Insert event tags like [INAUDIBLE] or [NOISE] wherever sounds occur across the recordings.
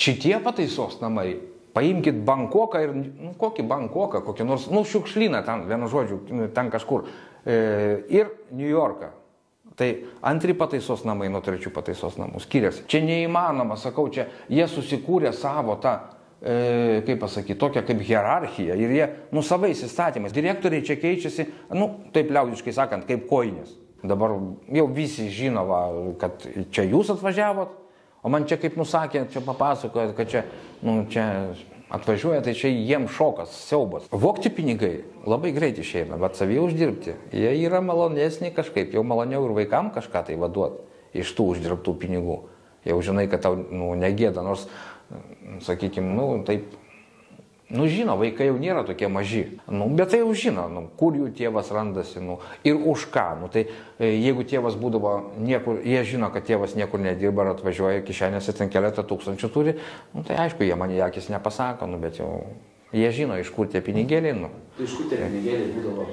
šitie pataisos namai, paimkit Bankoką ir, nu, kokį Bankoką, kokį nors, nu, šiukšlyną ten, vienu žodžiu, ten kažkur, e, ir New Yorką. Tai antri pataisos namai nuo trečių pataisos namų skiriasi. Čia neįmanoma, sakau, čia jie susikūrė savo tą e, kaip pasakyti, tokia kaip hierarchija ir jie, nu, savais įstatymais. Direktoriai čia keičiasi, nu, taip liaudiškai sakant, kaip koinės. Dabar jau visi žino, va, kad čia jūs atvažiavot, o man čia kaip nusakė, čia papasakojot, kad čia, nu, čia atvažiuoja, tai čia jiems šokas, siaubas. Vokti pinigai labai greit išeina, bet savie uždirbti, jie yra malonesni kažkaip, jau maloniau ir vaikam kažką tai vaduoti iš tų uždirbtų pinigų. Jau žinai, kad tau nu, negėda, nors sakykime, nu, taip, nu, žino, vaikai jau nėra tokie maži, nu, bet tai jau žino, nu, kur jų tėvas randasi, nu, ir už ką. Nu, tai e, jeigu tėvas būdavo niekur, jie žino, kad tėvas niekur nedirba ar atvažiuoja, kišenėse ten keletą tūkstančių turi, nu, tai aišku, jie man į akis nepasako, nu, bet jau jie žino, iš kur tie pinigėliai. Nu. Tai iš kur tie pinigėliai būdavo?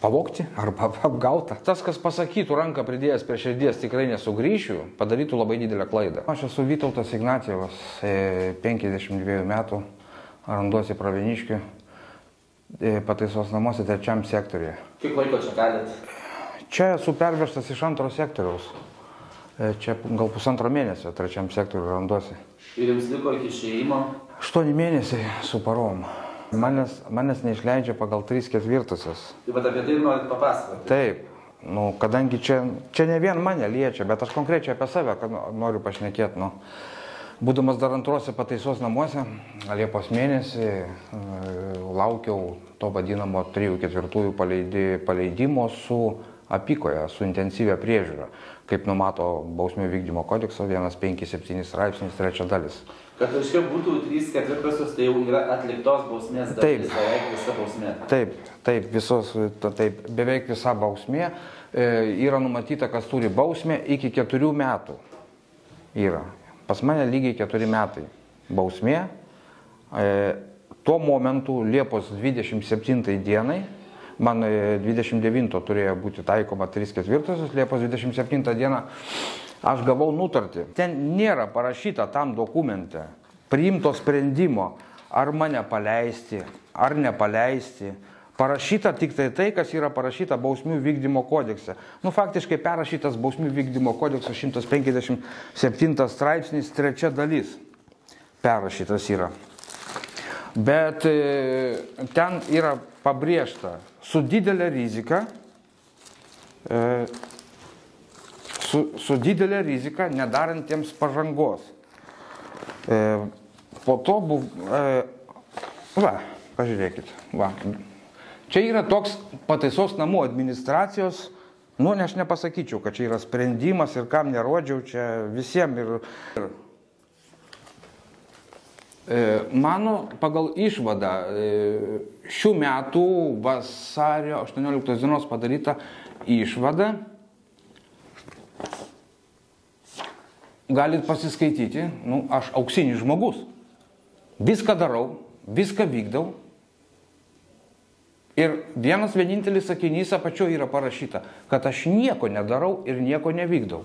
pavokti arba [LAUGHS] apgauta. Tas, kas pasakytų ranką pridėjęs prie širdies tikrai nesugrįšiu, padarytų labai didelę klaidą. Aš esu Vytautas Ignacijevas, 52 e, metų, randuosi Praveniškių, e, pataisos namuose trečiam sektoriuje. Kiek laiko čia galite? Čia esu pervežtas iš antro sektoriaus. E, čia gal pusantro mėnesio trečiam sektoriui randuosi. Ir jums liko iki išėjimo? Aštuoni mėnesiai su parom. Manęs, manęs neišleidžia pagal 3 ketvirtusias. Tai vad apie tai norit papasakoti? Taip. Nu, kadangi čia, čia ne vien mane liečia, bet aš konkrečiai apie save noriu pašnekėti. Nu. Būdamas dar antrose pataisos namuose, Liepos mėnesį e, laukiau to vadinamo 3-4 paleidimo su apykoje, su intensyvia priežiūra, kaip numato bausmių vykdymo kodekso 157 straipsnis 3 dalis. Kad aiškiau būtų 3 ketvirtosios, tai jau yra atliktos bausmės dalis, taip, beveik visa bausmė. Taip, taip, visos, taip, beveik visa bausmė e, yra numatyta, kas turi bausmę iki 4 metų. Yra. Pas mane lygiai 4 metai bausmė. E, tuo momentu Liepos 27 dienai, man 29 turėjo būti taikoma 3 ketvirtosios, Liepos 27 dieną aš gavau nutartį. Ten nėra parašyta tam dokumente priimto sprendimo, ar mane paleisti, ar nepaleisti. Parašyta tik tai tai, kas yra parašyta bausmių vykdymo kodekse. Nu, faktiškai perrašytas bausmių vykdymo kodekso 157 straipsnis, trečia dalis. Perrašytas yra. Bet e, ten yra pabrėžta su didelė rizika e, su, su didelė rizika nedarantiems pažangos. E, po to buvo, va, pažiūrėkit, va. Čia yra toks pataisos namų administracijos, nu, ne aš nepasakyčiau, kad čia yra sprendimas ir kam nerodžiau, čia visiems ir... ir e, Mano pagal išvadą e, šių metų vasario 18 dienos padaryta išvada galit pasiskaityti, nu, aš auksinis žmogus. Viską darau, viską vykdau. Ir vienas vienintelis sakinys apačioje yra parašyta, kad aš nieko nedarau ir nieko nevykdau.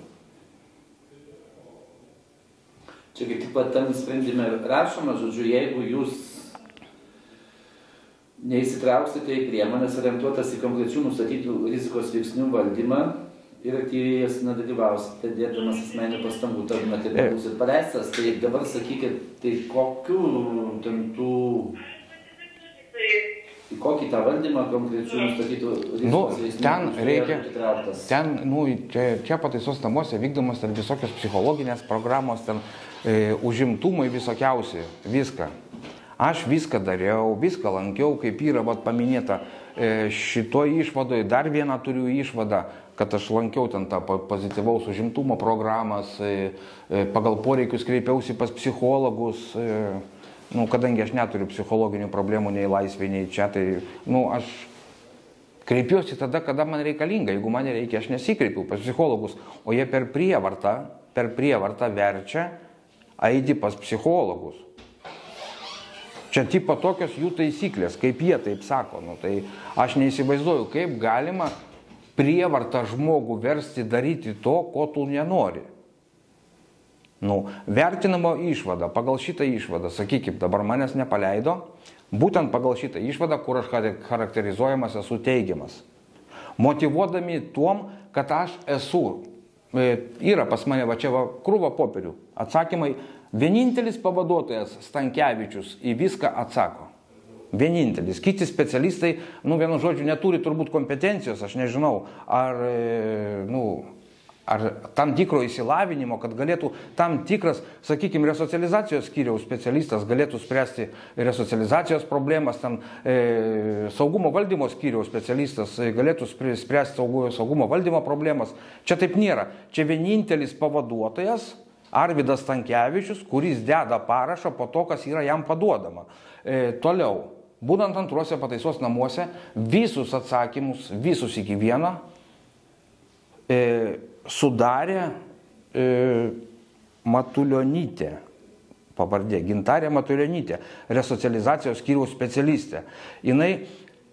Čia kaip tik pat tam sprendime rašoma, žodžiu, jeigu jūs neįsitrauksite į priemonės orientuotas į konkrečių nustatytų rizikos veiksnių valdymą, ir aktyviai jas nedalyvausite, dėdamas asmeninių pastangų, tad metai būsit paleistas. Tai dabar sakykit, tai kokiu ten tų... Į kokį tą valdymą konkrečių nustatytų nu, ten reikia, ten, nu, čia, čia pataisos namuose vykdomas ten visokios psichologinės programos, ten e, užimtumai visokiausi, viską. Aš viską dariau, viską lankiau, kaip yra vat, paminėta e, šito išvadoje, dar vieną turiu išvadą, kad aš lankiau ten tą pozityvaus užimtumo programas, e, e, pagal poreikius kreipiausi pas psichologus, e, nu, kadangi aš neturiu psichologinių problemų nei laisvė, nei čia, tai nu, aš kreipiuosi tada, kada man reikalinga. Jeigu man reikia, aš nesikreipiu pas psichologus, o jie per prievartą, per prievartą verčia eiti pas psichologus. Čia tipo tokios jų taisyklės, kaip jie taip sako. Nu, tai aš neįsivaizduoju, kaip galima prievartą žmogų versti daryti to, ko tu nenori. Nu, vertinamo išvada, pagal šitą išvadą, sakykime, dabar manęs nepaleido, būtent pagal šitą išvadą, kur aš charakterizuojamas esu teigiamas. Motivuodami tuom, kad aš esu, e, yra pas mane va čia va krūva popierių, atsakymai, vienintelis pavaduotojas Stankievičius į viską atsako. Vienintelis. Kiti specialistai, nu vienu žodžiu, neturi turbūt kompetencijos, aš nežinau, ar, e, nu, ar tam tikro įsilavinimo, kad galėtų tam tikras, sakykime, resocializacijos skyriaus specialistas galėtų spręsti resocializacijos problemas, tam e, saugumo valdymo skyriaus specialistas e, galėtų spręsti saugumo valdymo problemas. Čia taip nėra. Čia vienintelis pavaduotojas Arvidas Tankievičius, kuris deda parašą po to, kas yra jam paduodama. E, toliau. Būnant antruose pataisos namuose, visus atsakymus, visus iki vieno, e, sudarė e, Matulionytė, pavardė, Gintarė Matulionytė, resocializacijos skyriaus specialistė. Jis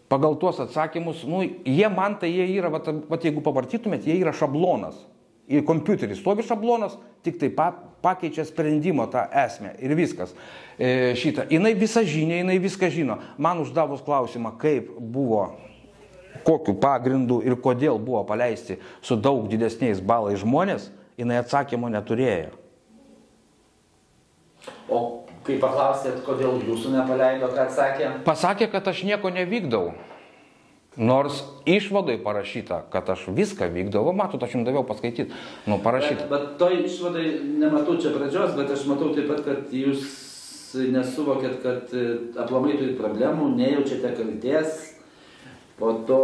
pagal tuos atsakymus, nu, jie man tai jie yra, vat, vat, jeigu pavartytumėt, jie yra šablonas. Į kompiuterį stovi šablonas, tik tai pa, pakeičia sprendimo tą esmę ir viskas. E, šitą. Jinai visą žinė, jinai viską žino. Man uždavus klausimą, kaip buvo kokiu pagrindu ir kodėl buvo paleisti su daug didesniais balais žmonės, jinai atsakymo neturėjo. O kai paklausėt, kodėl jūsų nepaleido, ką atsakė? Pasakė, kad aš nieko nevykdau. Nors išvadai parašyta, kad aš viską vykdavau, matot, aš jums daviau paskaityti, nu parašyta. Bet, bet toj išvadai nematau čia pradžios, bet aš matau taip pat, kad jūs nesuvokėt, kad e, aplamai turit problemų, nejaučiate kalties, Po to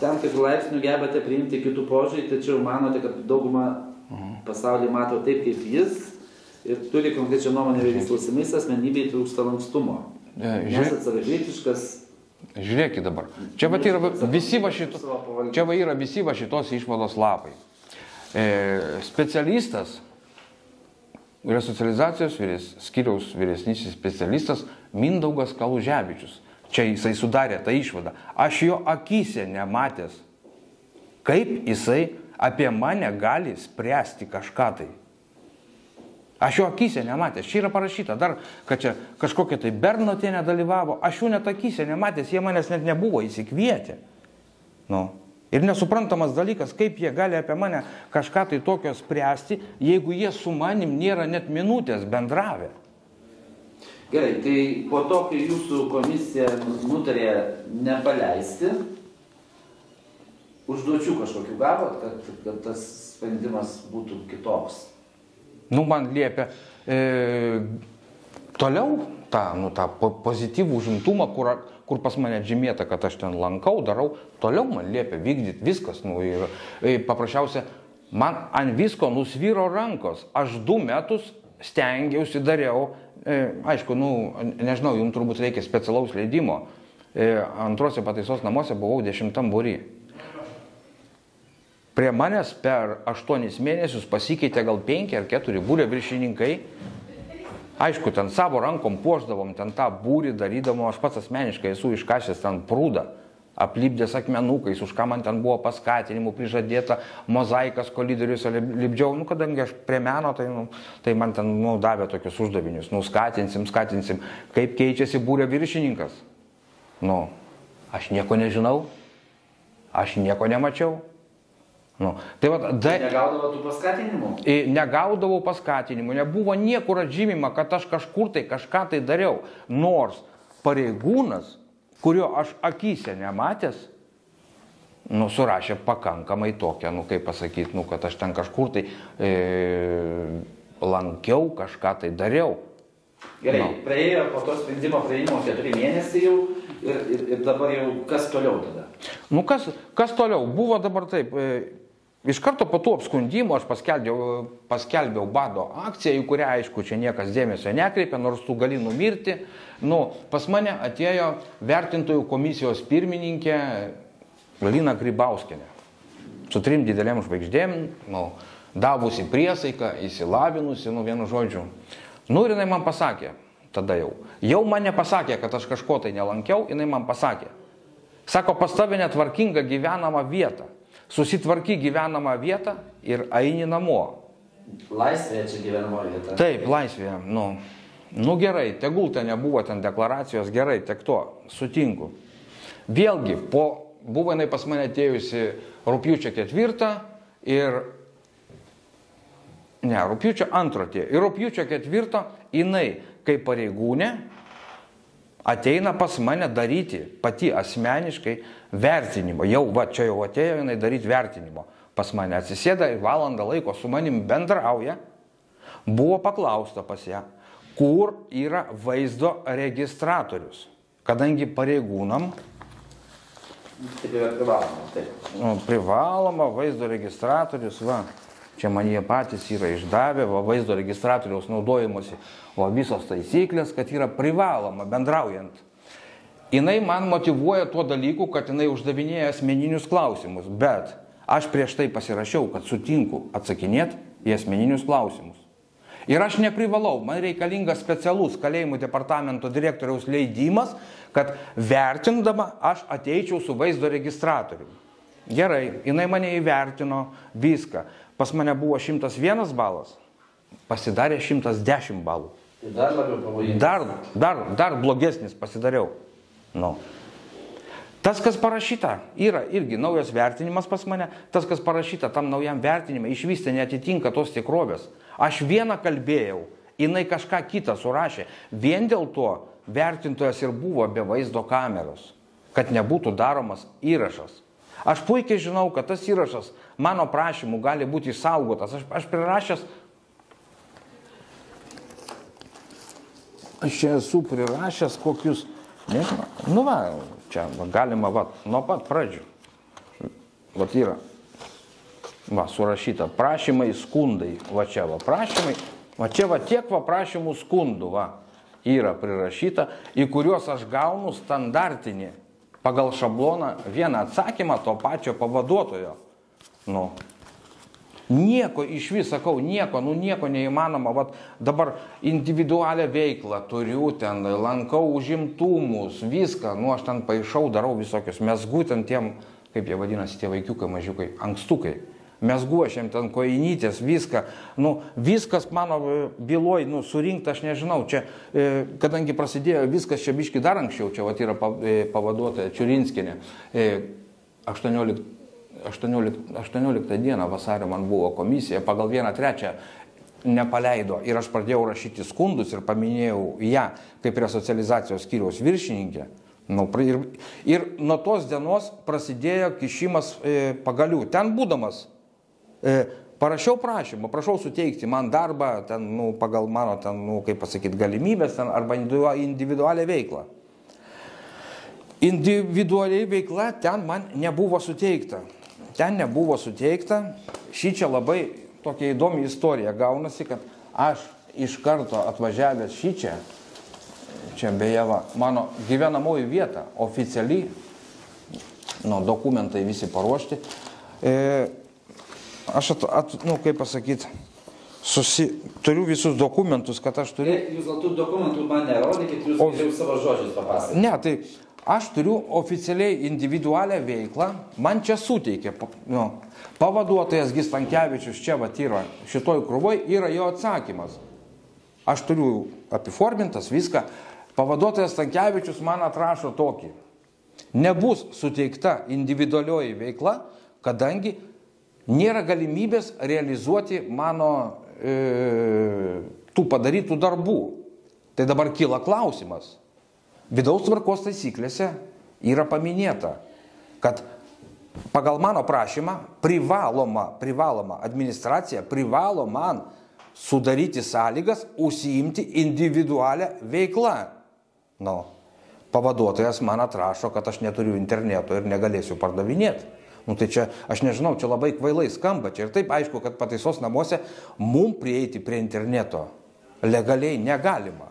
tam tikrų laipsnių gebate priimti kitų požiūrį, tačiau manote, kad dauguma pasaulyje mato taip kaip jis ir turi konkrečią nuomonę įvairiais klausimais, asmenybei trūksta lankstumo. Nesat savikritiškas. Žiūrėkit dabar. Čia va yra visi va, šito, čia va yra visi va šitos išvados lapai. E, specialistas, resocializacijos vyres, skiriaus vyresnysis specialistas Mindaugas Kaluževičius Čia jisai sudarė tą išvadą. Aš jo akise nematęs, kaip jisai apie mane gali spręsti kažką tai. Aš jo akise nematęs, čia yra parašyta dar, kad čia kažkokia tai Bernotė nedalyvavo, aš jų net akise nematęs, jie manęs net nebuvo įsikvietę. Nu. Ir nesuprantamas dalykas, kaip jie gali apie mane kažką tai tokio spręsti, jeigu jie su manim nėra net minutės bendravę. Gerai, tai po to, kai jūsų komisija nutarė nepaleisti, užduočių kažkokių gavot, kad, kad tas sprendimas būtų kitoks? Nu, man liepia e, toliau tą, nu, tą pozityvų užimtumą, kur, kur pas mane žymėta, kad aš ten lankau, darau, toliau man liepia vykdyti viskas. Nu, ir, ir paprasčiausia, man ant visko nusvyro rankos. Aš du metus stengiausi, dariau, E, aišku, nu, nežinau, jums turbūt reikia specialaus leidimo. E, antrose pataisos namuose buvau dešimtam būry. Prie manęs per aštuonis mėnesius pasikeitė gal penki ar keturi būrio viršininkai. Aišku, ten savo rankom puoždavom, ten tą būrį darydavom, aš pats asmeniškai esu iškašęs ten prūdą aplipdęs akmenukais, už ką man ten buvo paskatinimų prižadėta, mozaikas kolidoriuose lipdžiau, nu, kadangi aš prie meno, tai, nu, tai man ten nu, davė tokius uždavinius, nu, skatinsim, skatinsim, kaip keičiasi būrio viršininkas. Nu, aš nieko nežinau, aš nieko nemačiau. Nu, tai va, da... Negaudavo tų paskatinimų? Negaudavau paskatinimų, nebuvo niekur atžymima, kad aš kažkur tai kažką tai dariau. Nors pareigūnas kurio aš akise nematęs, nu, surašė pakankamai tokią, nu, kaip pasakyti, nu, kad aš ten kažkur tai e, lankiau, kažką tai dariau. Gerai, nu. praėjo po to sprendimo prieimimo keturi mėnesiai jau ir, ir, ir dabar jau kas toliau tada? Nu, kas, kas toliau? Buvo dabar taip. E, Iš karto po tų apskundimų aš paskelbiau, paskelbiau bado akciją, į kurią, aišku, čia niekas dėmesio nekreipia, nors tu gali numirti. Nu, pas mane atėjo vertintojų komisijos pirmininkė Lina Grybauskinė. Su trim dideliam žvaigždėm, nu, davusi priesaiką, įsilavinusi, nu, vienu žodžiu. Nu, ir jinai man pasakė, tada jau. Jau man nepasakė, kad aš kažko tai nelankiau, jinai man pasakė. Sako, pas tave netvarkinga gyvenama vieta susitvarky gyvenamą vietą ir eini namo. Laisvėje čia gyvenamoji vieta. Taip, laisvėje. Nu, nu gerai, tegul ten nebuvo ten deklaracijos, gerai, tiek to, sutinku. Vėlgi, po, buvo jinai pas mane atėjusi rūpjūčio ketvirtą ir... Ne, rūpjūčio antro atėjo. Ir rūpjūčio ketvirto jinai, kaip pareigūnė, ateina pas mane daryti pati asmeniškai vertinimo. Jau, va, čia jau atėjo jinai daryti vertinimo. Pas mane atsisėda ir valandą laiko su manim bendrauja. Buvo paklausta pas ją, kur yra vaizdo registratorius. Kadangi pareigūnam Taip yra privaloma. Taip. nu, privaloma vaizdo registratorius, va, čia man jie patys yra išdavę, va, vaizdo registratoriaus naudojimuose, o visos taisyklės, kad yra privaloma bendraujant. Jinai man motivuoja tuo dalyku, kad jinai uždavinėja asmeninius klausimus, bet aš prieš tai pasirašiau, kad sutinku atsakinėti į asmeninius klausimus. Ir aš neprivalau, man reikalingas specialus kalėjimų departamento direktoriaus leidimas, kad vertindama aš ateičiau su vaizdo registratoriumi. Gerai, jinai mane įvertino viską. Pas mane buvo 101 balas, pasidarė 110 balų. Dar labiau pavojinga. Dar, dar, dar blogesnis pasidariau. Nu. Tas, kas parašyta, yra irgi naujas vertinimas pas mane, tas, kas parašyta tam naujam vertinimui, iš vis tai netitinka tos tikrovės. Aš vieną kalbėjau, jinai kažką kitą surašė. Vien dėl to vertintojas ir buvo be vaizdo kameros, kad nebūtų daromas įrašas. Aš puikiai žinau, kad tas įrašas mano prašymu gali būti išsaugotas. Aš, aš prirašęs Aš čia esu prirašęs kokius, nežinau, nu va, čia va, galima, va, nuo pat pradžių. Va yra, va, surašyta, prašymai, skundai, va čia va, prašymai, va čia va tiek va prašymų skundų, va, yra prirašyta, į kuriuos aš gaunu standartinį pagal šabloną vieną atsakymą to pačio pavaduotojo. Nu, Nieko iš vis, sakau, nieko, nu nieko neįmanoma. Vat dabar individualią veiklą turiu ten, lankau užimtumus, viską, nu aš ten paaišau, darau visokius mesgų ten tiem, kaip jie vadinasi, tie vaikiukai mažiukai, ankstukai. Mes guošiam ten koinytės, viską, nu, viskas mano byloj, nu, surinkta, aš nežinau, čia, e, kadangi prasidėjo viskas čia biški dar anksčiau, čia vat yra e, pavaduotoja Čiurinskinė, e, 18 18, 18 dieną vasario man buvo komisija, pagal vieną trečią nepaleido ir aš pradėjau rašyti skundus ir paminėjau ją kaip resocializacijos skyriaus viršininkė. Nu, ir, ir nuo tos dienos prasidėjo kišimas e, pagalių. Ten būdamas e, parašiau prašymą, prašau suteikti man darbą ten, nu, pagal mano, ten, nu, kaip pasakyti, galimybės ten, arba individua- individualią veiklą. Individualiai veikla ten man nebuvo suteikta. Ten nebuvo suteikta. Ši čia labai tokia įdomi istorija gaunasi, kad aš iš karto atvažiavęs šį čia, čia beje, va, mano gyvenamoji vieta, oficialiai, nu, dokumentai visi paruošti. E, aš, at, at, nu, kaip pasakyti, susi, turiu visus dokumentus, kad aš turiu Tai Jūs gal tų dokumentų man nerodykit, jūs O- geriau savo žodžiais papasakokite. Ne, tai aš turiu oficialiai individualią veiklą, man čia suteikė, nu, pavaduotojas Gistankievičius čia va yra, šitoj krūvoj yra jo atsakymas. Aš turiu apiformintas viską, pavaduotojas Stankievičius man atrašo tokį. Nebus suteikta individualioji veikla, kadangi nėra galimybės realizuoti mano e, tų padarytų darbų. Tai dabar kyla klausimas. Vidaus tvarkos taisyklėse yra paminėta, kad pagal mano prašymą privaloma, privaloma administracija privalo man sudaryti sąlygas užsiimti individualią veiklą. Nu, pavaduotojas man atrašo, kad aš neturiu interneto ir negalėsiu pardavinėti. Nu, tai čia, aš nežinau, čia labai kvailai skamba. Čia ir taip aišku, kad pataisos namuose mum prieiti prie interneto legaliai negalima.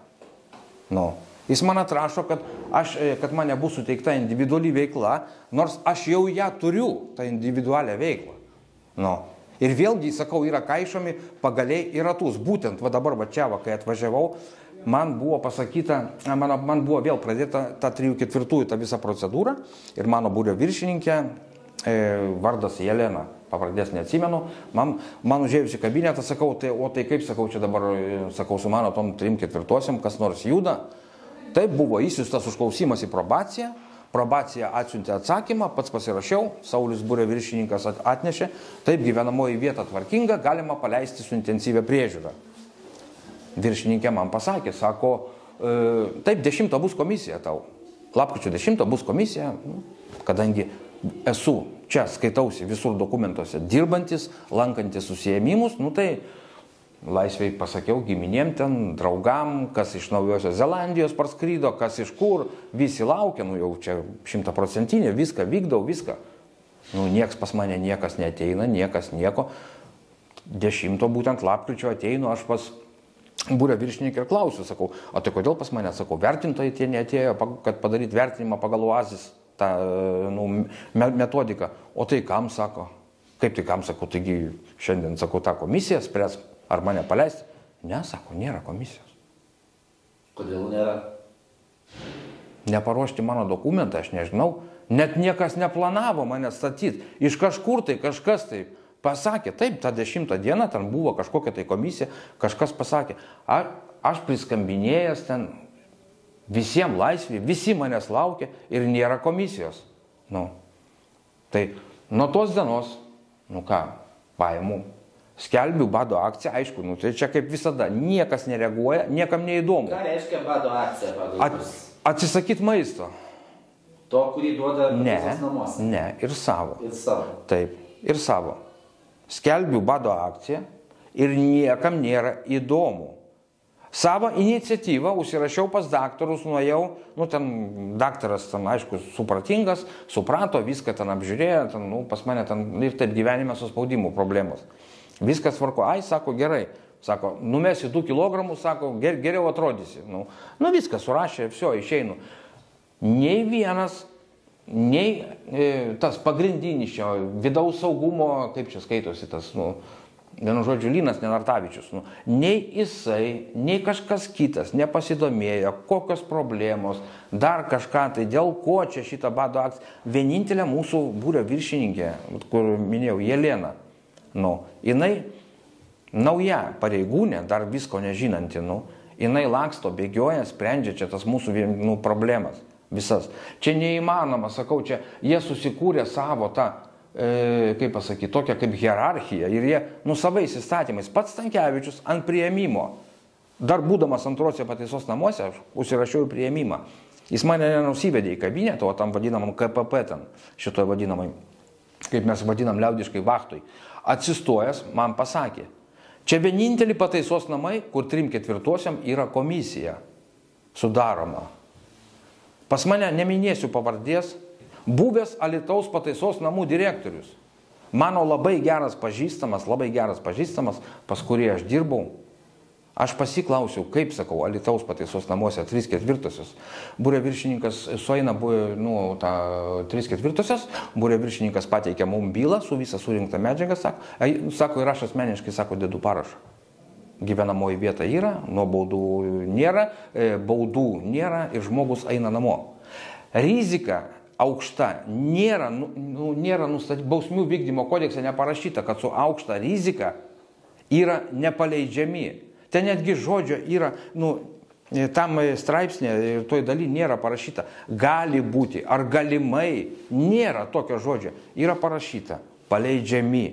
Nu, jis man atrašo, kad, aš, e, kad man nebus suteikta individuali veikla, nors aš jau ją turiu, tą individualią veiklą. Nu. Ir vėlgi, sakau, yra kaišomi pagaliai į ratus. Būtent va dabar va čia, va, kai atvažiavau, man buvo pasakyta, na, mano, man buvo vėl pradėta ta 3-4 ta visa procedūra ir mano būrio viršininkė, e, vardas Jelena, pavardės neatsimenu, man, man užėjus į kabinetą, sakau, tai, o tai kaip sakau, čia dabar, sakau, su mano tom trim ketvirtosiam, kas nors juda. Taip buvo įsiustas užklausimas į probaciją, probacija atsiuntė atsakymą, pats pasirašiau, Saulis Būrė viršininkas atnešė, taip gyvenamoji vieta tvarkinga, galima paleisti su intensyvia priežiūra. Viršininkė man pasakė, sako, e, taip, dešimta bus komisija tau. Lapkričio 10 bus komisija, kadangi esu čia skaitausi visur dokumentuose dirbantis, lankantis susijėmimus, nu tai laisviai pasakiau giminėm ten, draugam, kas iš Naujosios Zelandijos parskrydo, kas iš kur, visi laukia, nu jau čia šimtaprocentinė, viską vykdau, viską. Nu nieks pas mane niekas neteina, niekas nieko. Dešimto būtent lapkričio ateinu aš pas būrė viršininkai ir klausiu, sakau, o tai kodėl pas mane, sakau, vertintojai tie neatėjo, kad padaryti vertinimą pagal oazis tą nu, metodiką. O tai kam sako? Kaip tai kam sako, taigi šiandien sakau, tą komisiją spręs, ar mane paleisti? Ne, sako, nėra komisijos. Kodėl nėra? Neparuošti mano dokumentą, aš nežinau. Net niekas neplanavo mane statyti. Iš kažkur tai kažkas tai pasakė, taip, tą dešimtą dieną ten buvo kažkokia tai komisija, kažkas pasakė, a, aš priskambinėjęs ten visiems laisvė, visi manęs laukia ir nėra komisijos. Nu, tai nuo tos dienos, nu ką, paimu, skelbiu bado akciją, aišku, nu, tai čia kaip visada, niekas nereaguoja, niekam neįdomu. Ką reiškia bado akcija? At, atsisakyti maisto. To, kurį duoda ne, namuose. Ne, ir savo. Ir savo. Taip, ir savo skelbiu bado akciją ir niekam nėra įdomu. Savo iniciatyvą užsirašiau pas daktarus, nuėjau, nu ten daktaras, ten aišku, supratingas, suprato, viską ten apžiūrėjo, ten, nu, pas mane ten ir taip gyvenime su spaudimu problemos. Viskas tvarko, ai, sako, gerai, sako, numesi 2 kg, sako, ger, geriau atrodysi. Nu, nu viskas surašė, viso, išeinu. Nei vienas nei e, tas pagrindinis čia vidaus saugumo, kaip čia skaitosi tas, nu, vienu žodžiu, Linas Nenartavičius, nu, nei jisai, nei kažkas kitas nepasidomėjo, kokios problemos, dar kažką, tai dėl ko čia šitą bado akciją. Vienintelė mūsų būrio viršininkė, kur minėjau, Jelena, nu, jinai nauja pareigūnė, dar visko nežinanti, nu, jinai laksto, bėgioja, sprendžia čia tas mūsų nu, problemas visas. Čia neįmanoma, sakau, čia jie susikūrė savo tą, e, kaip pasakyti, tokią kaip hierarchiją ir jie nu savais įstatymais, pats Tankievičius ant prieimimo, dar būdamas antrose pataisos namuose, aš užsirašiau į prieimimą. Jis mane nenusivedė į kabinetą, o tam vadinamam KPP ten, šitoje vadinamai, kaip mes vadinam liaudiškai vaktui, atsistojęs man pasakė, čia vienintelį pataisos namai, kur trim ketvirtosiam yra komisija sudaroma. Pas mane neminėsiu pavardės, buvęs Alitaus pataisos namų direktorius. Mano labai geras pažįstamas, labai geras pažįstamas, pas kurį aš dirbau. Aš pasiklausiau, kaip sakau, Alitaus pataisos namuose 3 ketvirtosios. Būrė viršininkas sueina, nu, tą 3 ketvirtosios, būrė viršininkas pateikė mums bylą su visa surinkta medžiaga, sako, sako ir aš asmeniškai, sako, dedu parašą gyvenamoji vieta yra, nuo baudų nėra, e, baudų nėra ir žmogus eina namo. Rizika aukšta nėra, nu, nu nėra nustatyti, bausmių vykdymo kodekse neparašyta, kad su aukšta rizika yra nepaleidžiami. Ten netgi žodžio yra, nu, tam straipsnė ir toj daly nėra parašyta. Gali būti ar galimai, nėra tokio žodžio. Yra parašyta paleidžiami.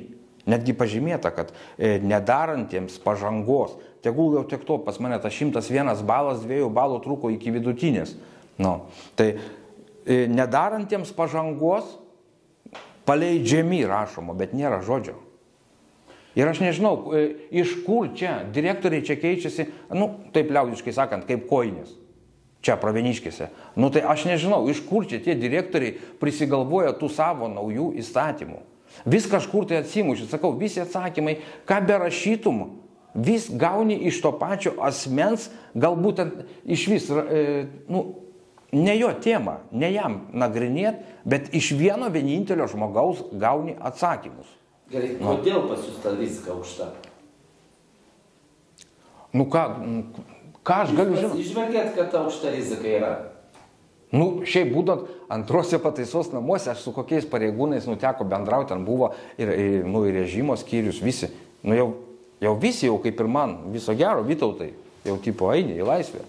Netgi pažymėta, kad e, nedarantiems pažangos, tegul jau tiek to, pas mane tas 101 balas, 2 balų truko iki vidutinės. Nu, tai e, nedarantiems pažangos paleidžiami rašoma, bet nėra žodžio. Ir aš nežinau, e, iš kur čia direktoriai čia keičiasi, nu, taip liaudiškai sakant, kaip koinės. Čia praveniškėse. Nu tai aš nežinau, iš kur čia tie direktoriai prisigalvoja tų savo naujų įstatymų. Vis kažkur tai atsimuši, sakau, visi atsakymai, ką berašytum, vis gauni iš to pačio asmens, galbūt iš vis, e, nu, ne jo tema, ne jam nagrinėt, bet iš vieno vienintelio žmogaus gauni atsakymus. Gerai, nu. kodėl pas jūs ta rizika aukšta? Nu ką, ką aš galiu žinoti? Išvelgėt, kad aukšta rizika yra? Nu, šiaip būdant antrose pataisos namuose, aš su kokiais pareigūnais nuteko bendrauti, ten buvo ir, ir, nu, ir režimo skyrius, visi. Nu, jau, jau visi, jau kaip ir man, viso gero, Vytautai, jau tipo eini į laisvę.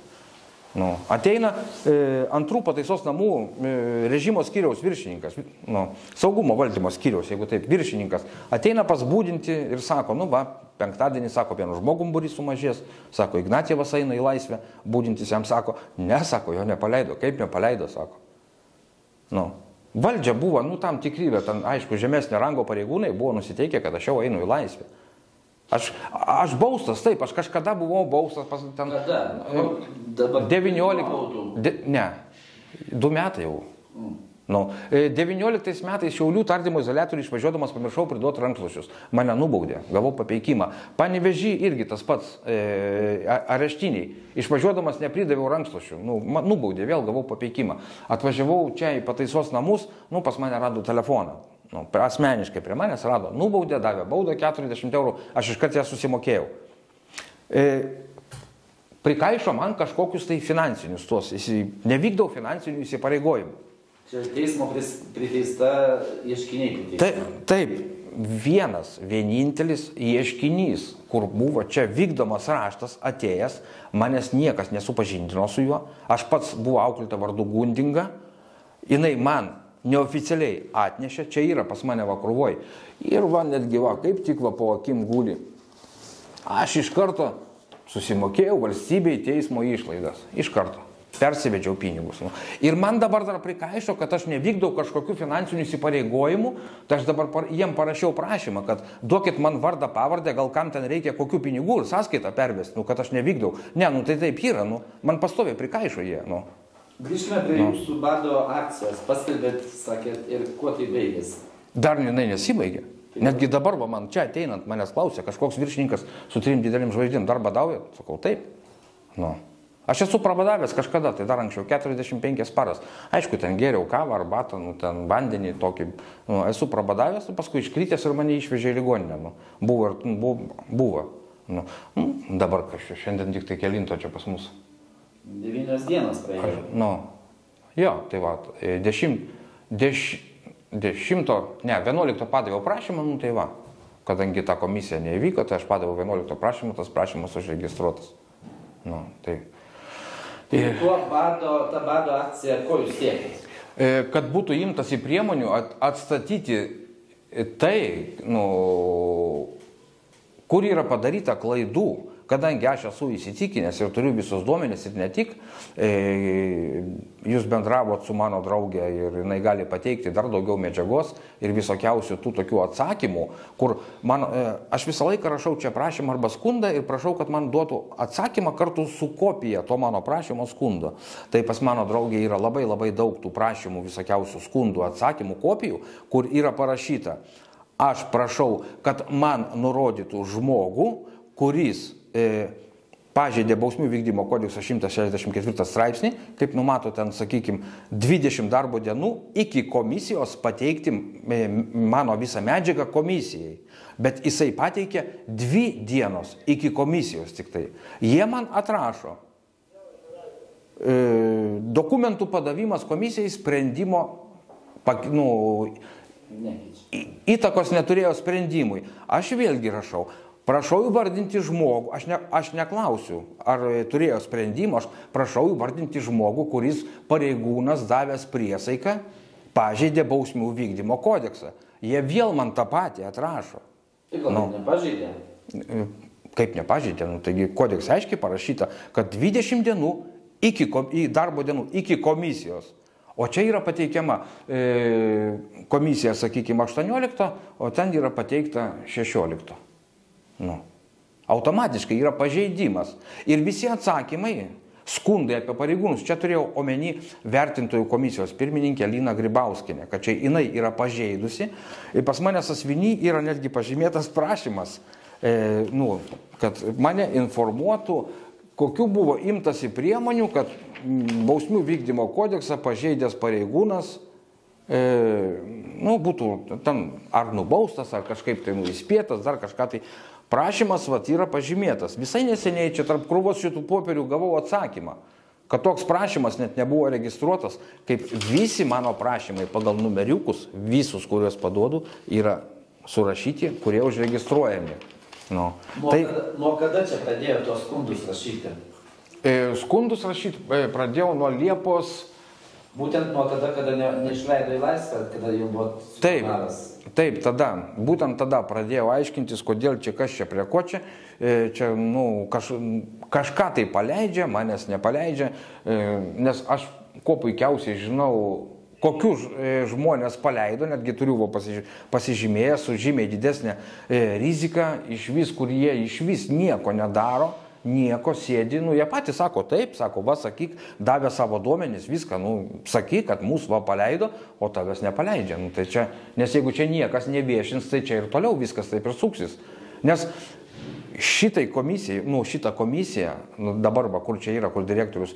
Nu, ateina e, antrų pataisos namų e, režimo skyriaus viršininkas, nu, saugumo valdymo skyriaus, jeigu taip, viršininkas, ateina pas būdinti ir sako, nu va, penktadienį sako, vienu žmogum būrys sumažės, sako, Ignatėvas eina į laisvę, būdintis jam sako, ne, sako, jo nepaleido, kaip nepaleido, sako. Nu, valdžia buvo, nu, tam tikrybė, ten, aišku, žemesnio rango pareigūnai buvo nusiteikę, kad aš jau einu į laisvę. Aš, aš baustas, taip, aš kažkada buvau baustas pas ten. Kada? Nu, dabar 19. baudų. De, ne, du metai jau. Nu, e, 19 metais Šiaulių tardymo izolatorių išvažiuodamas pamiršau priduoti rankšluošius. Mane nubaudė, gavau papeikimą. Panevežį irgi tas pats e, areštiniai. Išvažiuodamas nepridaviau rankšluošių. Nu, nubaudė, vėl gavau papeikimą. Atvažiavau čia į pataisos namus, nu, pas mane rado telefoną. Nu, asmeniškai prie manęs rado. Nubaudė, davė baudą 40 eurų, aš iškart ją susimokėjau. E, prikaišo man kažkokius tai finansinius tuos, nevykdau finansinių įsipareigojimų. Čia teismo priteista ieškiniai priteista. Taip, taip, vienas, vienintelis ieškinys, kur buvo čia vykdomas raštas atėjęs, manęs niekas nesupažindino su juo, aš pats buvau auklėta vardu Gundinga, jinai man neoficialiai atnešė, čia yra pas mane vakarvoj. Ir va netgi va, kaip tik va po akim guli. Aš iš karto susimokėjau valstybei teismo išlaidas. Iš karto. Persivedžiau pinigus. Nu. Ir man dabar dar prikaišo, kad aš nevykdau kažkokių finansinių įsipareigojimų, tai aš dabar par, jiem parašiau prašymą, kad duokit man vardą, pavardę, gal kam ten reikia kokių pinigų ir sąskaitą pervesti, nu, kad aš nevykdau. Ne, nu tai taip yra, nu, man pastoviai prikaišo jie. Nu. Grįžkime prie jūsų bado akcijos. Paskelbėt, sakėt, ir kuo tai baigėsi. Dar jinai nesibaigė. Netgi dabar va, man čia ateinant manęs klausia, kažkoks viršininkas su trim didelim žvaigždėm dar badauja. Sakau, taip. Nu. Aš esu prabadavęs kažkada, tai dar anksčiau, 45 paras. Aišku, ten geriau kavą, arbatą, nu, ten vandenį tokį. Nu, esu prabadavęs, tai paskui iškrytęs ir mane išvežė į ligoninę. Nu. Buvo, nu, buvo. buvo. Nu. Nu, dabar kažkaip, šiandien tik tai kelinto čia pas mus. Devynios dienos praėjo. Nu, jo, tai va, e, dešimt, deš, dešimto, ne, vienuolikto padaviau prašymą, nu tai va, kadangi ta komisija neįvyko, tai aš padaviau vienuolikto prašymą, tas prašymas užregistruotas. Nu, tai. Tai tuo bado, ta bado akcija, ko jūs siekėt? E, Kad būtų imtasi priemonių at- atstatyti tai, nu, kur yra padaryta klaidų, kadangi aš esu įsitikinęs ir turiu visus duomenis ir ne tik, e, jūs bendravot su mano draugė ir jinai gali pateikti dar daugiau medžiagos ir visokiausių tų tokių atsakymų, kur man, e, aš visą laiką rašau čia prašymą arba skundą ir prašau, kad man duotų atsakymą kartu su kopija to mano prašymo skundo. Tai pas mano draugė yra labai labai daug tų prašymų, visokiausių skundų, atsakymų, kopijų, kur yra parašyta, aš prašau, kad man nurodytų žmogų, kuris pažeidė bausmių vykdymo kodekso 164 straipsnį, kaip numato ten, sakykime, 20 darbo dienų iki komisijos pateikti e, mano visą medžiagą komisijai. Bet jisai pateikė dvi dienos iki komisijos tik tai. Jie man atrašo. E, dokumentų padavimas komisijai sprendimo, pak, nu, įtakos neturėjo sprendimui. Aš vėlgi rašau, prašau įvardinti žmogų, aš, ne, aš neklausiu, ar turėjo sprendimą, aš prašau įvardinti žmogų, kuris pareigūnas davęs priesaiką pažeidė bausmių vykdymo kodeksą. Jie vėl man tą patį atrašo. Tai gal Nu. nepažeidė? Kaip nepažeidė, nu, taigi kodekse aiškiai parašyta, kad 20 dienų iki, darbo dienų iki komisijos. O čia yra pateikiama e, komisija, sakykime, 18, o ten yra pateikta 16. Nu. Automatiškai yra pažeidimas. Ir visi atsakymai, skundai apie pareigūnus, čia turėjau omeny vertintojų komisijos pirmininkė Lina Gribauskinė, kad čia jinai yra pažeidusi. Ir pas mane sasviny yra netgi pažymėtas prašymas, e, nu, kad mane informuotų, kokiu buvo imtasi priemonių, kad mm, bausmių vykdymo kodeksą pažeidęs pareigūnas e, nu, būtų ten ar nubaustas, ar kažkaip tai nu, įspėtas, dar kažką tai. Prašymas vat, yra pažymėtas. Visai neseniai čia tarp krūvos šitų popierių gavau atsakymą, kad toks prašymas net nebuvo registruotas, kaip visi mano prašymai pagal numeriukus, visus, kuriuos paduodu, yra surašyti, kurie užregistruojami. Nu, nuo, tai, kada, nuo kada čia pradėjo tos skundus rašyti? E, skundus rašyti e, pradėjau nuo Liepos Būtent nuo tada, kada ne, neišleido į laisvę, kada jau buvo taip, taip, tada, būtent tada pradėjau aiškintis, kodėl čia kas čia prie ko čia, e, čia nu, kaž, kažką tai paleidžia, manęs nepaleidžia, e, nes aš kuo puikiausiai žinau, kokius e, žmonės paleido, netgi turiu pasižymėjęs su žymiai didesnė rizika, iš vis, kur jie iš vis nieko nedaro nieko sėdi, nu jie patys sako taip, sako, va sakyk, davė savo duomenys, viską, nu sakyk, kad mūsų va paleido, o tavęs nepaleidžia. Nu, tai čia, nes jeigu čia niekas neviešins, tai čia ir toliau viskas taip ir suksis. Nes šitai komisijai, nu šitą komisiją, nu, dabar va, kur čia yra, kur direktorius,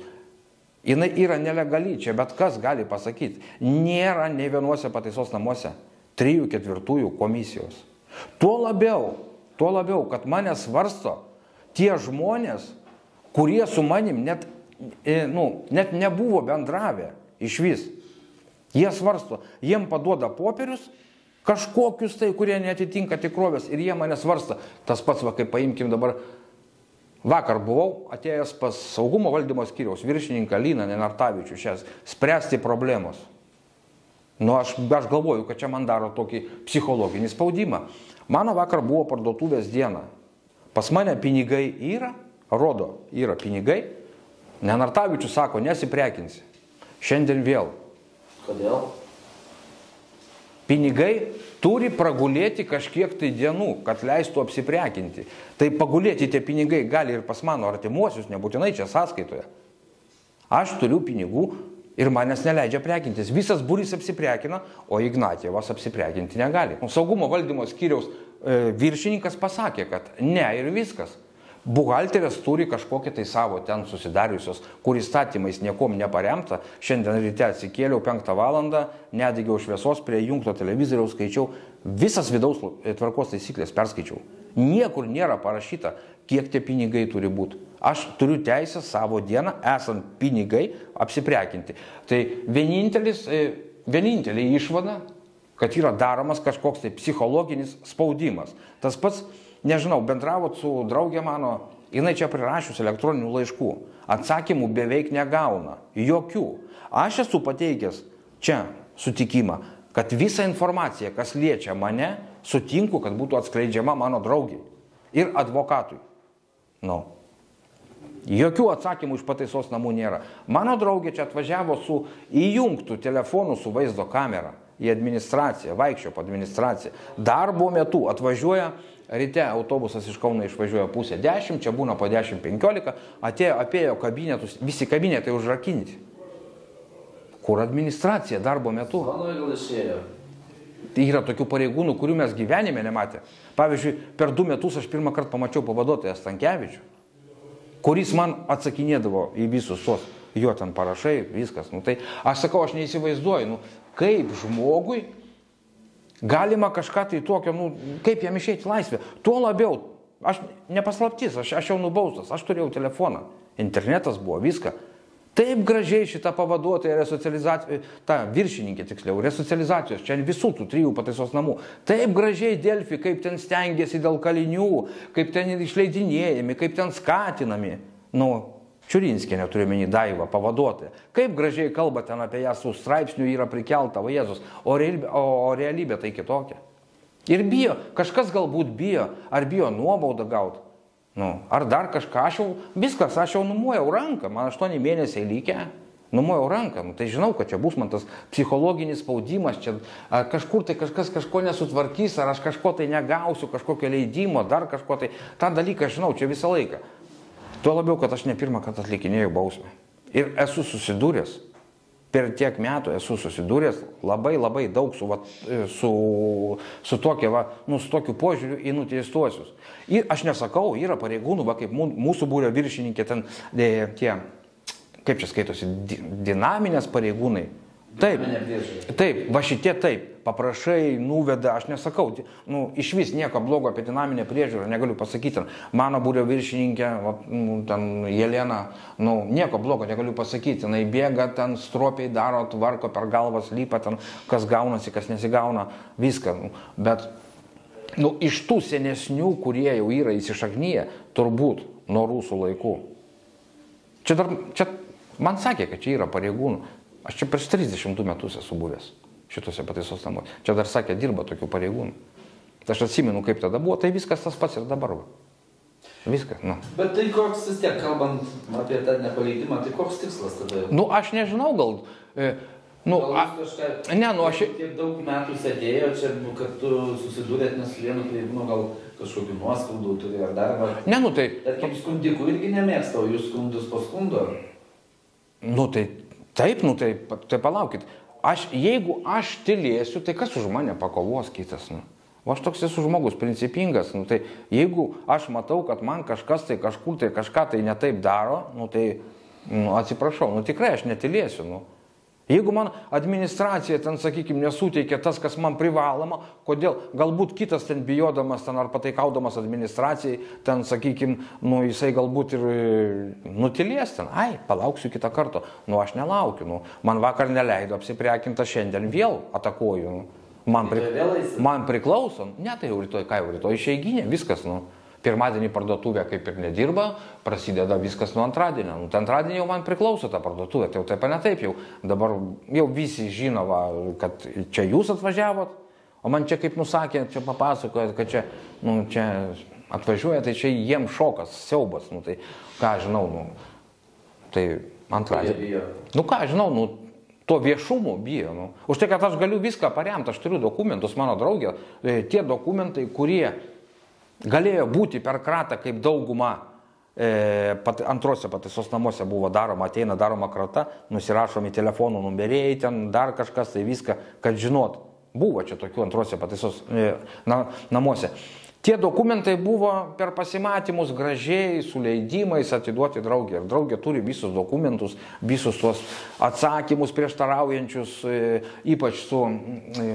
jinai yra nelegali, čia bet kas gali pasakyti. Nėra ne vienuose pataisos namuose trijų ketvirtųjų komisijos. Tuo labiau, tuo labiau, kad mane svarsto tie žmonės, kurie su manim net, e, nu, net nebuvo bendravę iš vis. Jie svarsto, jiem paduoda popierius, kažkokius tai, kurie netitinka tikrovės ir jie mane svarsta. Tas pats, va, kaip paimkim dabar, vakar buvau atėjęs pas saugumo valdymo skyriaus viršininką Lyną Nenartavičių šias spręsti problemos. Nu, aš, aš galvoju, kad čia man daro tokį psichologinį spaudimą. Mano vakar buvo parduotuvės diena. Pas mane pinigai yra, rodo, yra pinigai. Nenartavičius sako, nesiprekinsi. Šiandien vėl. Kodėl? Pinigai turi pragulėti kažkiek tai dienų, kad leistų apsiprekinti. Tai pagulėti tie pinigai gali ir pas mano artimuosius, nebūtinai čia sąskaitoje. Aš turiu pinigų ir manęs neleidžia prekintis. Visas būris apsiprekina, o Ignatėvas apsiprekinti negali. Saugumo valdymo skyriaus viršininkas pasakė, kad ne ir viskas. Buhalterės turi kažkokią tai savo ten susidariusios, kur įstatymais niekom neparemta. Šiandien ryte atsikėliau 5 val. nedegiau šviesos prie jungto televizoriaus, skaičiau visas vidaus e, tvarkos taisyklės, perskaičiau. Niekur nėra parašyta, kiek tie pinigai turi būti. Aš turiu teisę savo dieną, esant pinigai, apsiprekinti. Tai vienintelis, e, vienintelė išvada, kad yra daromas kažkoks tai psichologinis spaudimas. Tas pats, nežinau, bendravot su draugė mano, jinai čia prirašius elektroninių laiškų, atsakymų beveik negauna, jokių. Aš esu pateikęs čia sutikimą, kad visą informaciją, kas liečia mane, sutinku, kad būtų atskleidžiama mano draugiai ir advokatui. Nu. Jokių atsakymų iš pataisos namų nėra. Mano draugė čia atvažiavo su įjungtų telefonu su vaizdo kamera į administraciją, vaikščio po administraciją. Darbo metu atvažiuoja, ryte autobusas iš Kauno išvažiuoja pusę 10, čia būna po 10-15, atėjo, apėjo kabinetus, visi kabinetai užrakinti. Kur administracija darbo metu? Tai yra tokių pareigūnų, kurių mes gyvenime nematė. Pavyzdžiui, per du metus aš pirmą kartą pamačiau pavaduotoją Stankievičių, kuris man atsakinėdavo į visus tos jo ten parašai, viskas. Nu, tai aš sakau, aš neįsivaizduoju, nu, kaip žmogui galima kažką tai tokio, nu, kaip jam išeiti laisvę. Tuo labiau, aš nepaslaptis, aš, aš jau nubaustas, aš turėjau telefoną, internetas buvo, viską. Taip gražiai šitą pavaduotoją resocializacijos, tą viršininkę tiksliau, resocializacijos, čia visų tų trijų pataisos namų. Taip gražiai Delfi, kaip ten stengiasi dėl kalinių, kaip ten išleidinėjami, kaip ten skatinami. Nu, Čiurinskinė turiu menį Daivą, pavaduotoją. Kaip gražiai kalba ten apie ją su straipsniu yra prikelta, o Jėzus, o realybė, o, o realybė tai kitokia. Ir bijo, kažkas galbūt bijo, ar bijo nuobaudą gauti. Nu, ar dar kažką, aš jau, viskas, aš jau numuojau ranką, man aštuoni mėnesiai lygia, numuojau ranką, nu, tai žinau, kad čia bus man tas psichologinis spaudimas, čia kažkur tai kažkas kažko nesutvarkys, ar aš kažko tai negausiu, kažkokio leidimo, dar kažko tai, tą dalyką žinau, čia visą laiką. Tuo labiau, kad aš ne pirmą kartą atlikinėjau bausmę. Ir esu susidūręs, per tiek metų esu susidūręs labai labai daug su, va, su, su, tokia, va, nu, su tokiu požiūriu į nuteistuosius. Ir aš nesakau, yra pareigūnų, va, kaip mūsų būrio viršininkė ten, de, tie, kaip čia skaitosi, dinaminės pareigūnai, Taip, taip, va šitie taip, paprašai, nuveda, aš nesakau, nu, iš vis nieko blogo apie dinaminę priežiūrą negaliu pasakyti. Mano būrio viršininkė, va, nu, ten Jelena, nu, nieko blogo negaliu pasakyti. Jis bėga, ten stropiai daro, tvarko per galvas, lypa ten, kas gaunasi, kas nesigauna, viską. Nu, bet nu, iš tų senesnių, kurie jau yra įsišaknyje, turbūt nuo rusų laikų. Čia dar, čia man sakė, kad čia yra pareigūnų. Aš čia prieš 32 metus esu buvęs šituose pataisos namuose. Čia dar sakė, dirba tokių pareigūnų. Tai aš atsimenu, kaip tada buvo, tai viskas tas pats ir dabar. Viskas, nu. Bet tai koks vis tiek, kalbant apie tą nepaleidimą, tai koks tikslas tada? Nu, aš nežinau, gal... E, nu, a, kažką, ne, nu, aš... Tiek daug metų sėdėjo čia, nu, kad tu susidūrėt ne su vienu pareigūnu, gal kažkokiu nuoskaudų turi ar dar. va. Ne, nu tai... Tarkim, skundikų irgi nemėgsta, o jūs skundus po skundo. Nu tai taip, nu tai, tai palaukit. Aš, jeigu aš tylėsiu, tai kas už mane pakovos kitas? Nu? O aš toks esu žmogus, principingas. Nu, tai jeigu aš matau, kad man kažkas tai kažkur tai kažką tai netaip daro, nu, tai nu, atsiprašau, nu tikrai aš netylėsiu. Nu. Jeigu man administracija ten, sakykime, nesuteikia tas, kas man privaloma, kodėl, galbūt kitas ten bijodamas ten ar pataikaudamas administracijai, ten, sakykime, nu, jisai galbūt ir e, nutilės ten, ai, palauksiu kitą kartą, nu aš nelaukiu, nu, man vakar neleido apsiprekinta, šiandien vėl atakuoju. Nu. Man, pri, man priklauso, ne tai jau rytoj, ką jau rytoj išeiginė, viskas, nu. Pirmadienį parduotuvė kaip ir nedirba, prasideda viskas nuo antradienio. Nu, tai antradienį jau man priklauso ta parduotuvė, tai jau taip ne taip jau. Dabar jau visi žino, va, kad čia jūs atvažiavot, o man čia kaip nusakė, čia papasakojot, kad čia, nu, čia atvažiuoja, tai čia jiem šokas, siaubas, nu, tai ką žinau, nu, tai antradienį. Nu ką, žinau, nu, to viešumo bijo. Nu. Už tai, kad aš galiu viską paremti, aš turiu dokumentus, mano draugė, e, tie dokumentai, kurie galėjo būti per kratą kaip dauguma e, pat, antrose pataisos namuose buvo daroma, ateina daroma krata, nusirašomi telefonų numeriai, ten dar kažkas, tai viską, kad žinot. Buvo čia tokių antrose pataisos e, na, namuose. Tie dokumentai buvo per pasimatymus gražiai, su leidimais atiduoti draugė. Ir draugė turi visus dokumentus, visus tuos atsakymus prieštaraujančius, e, ypač su e,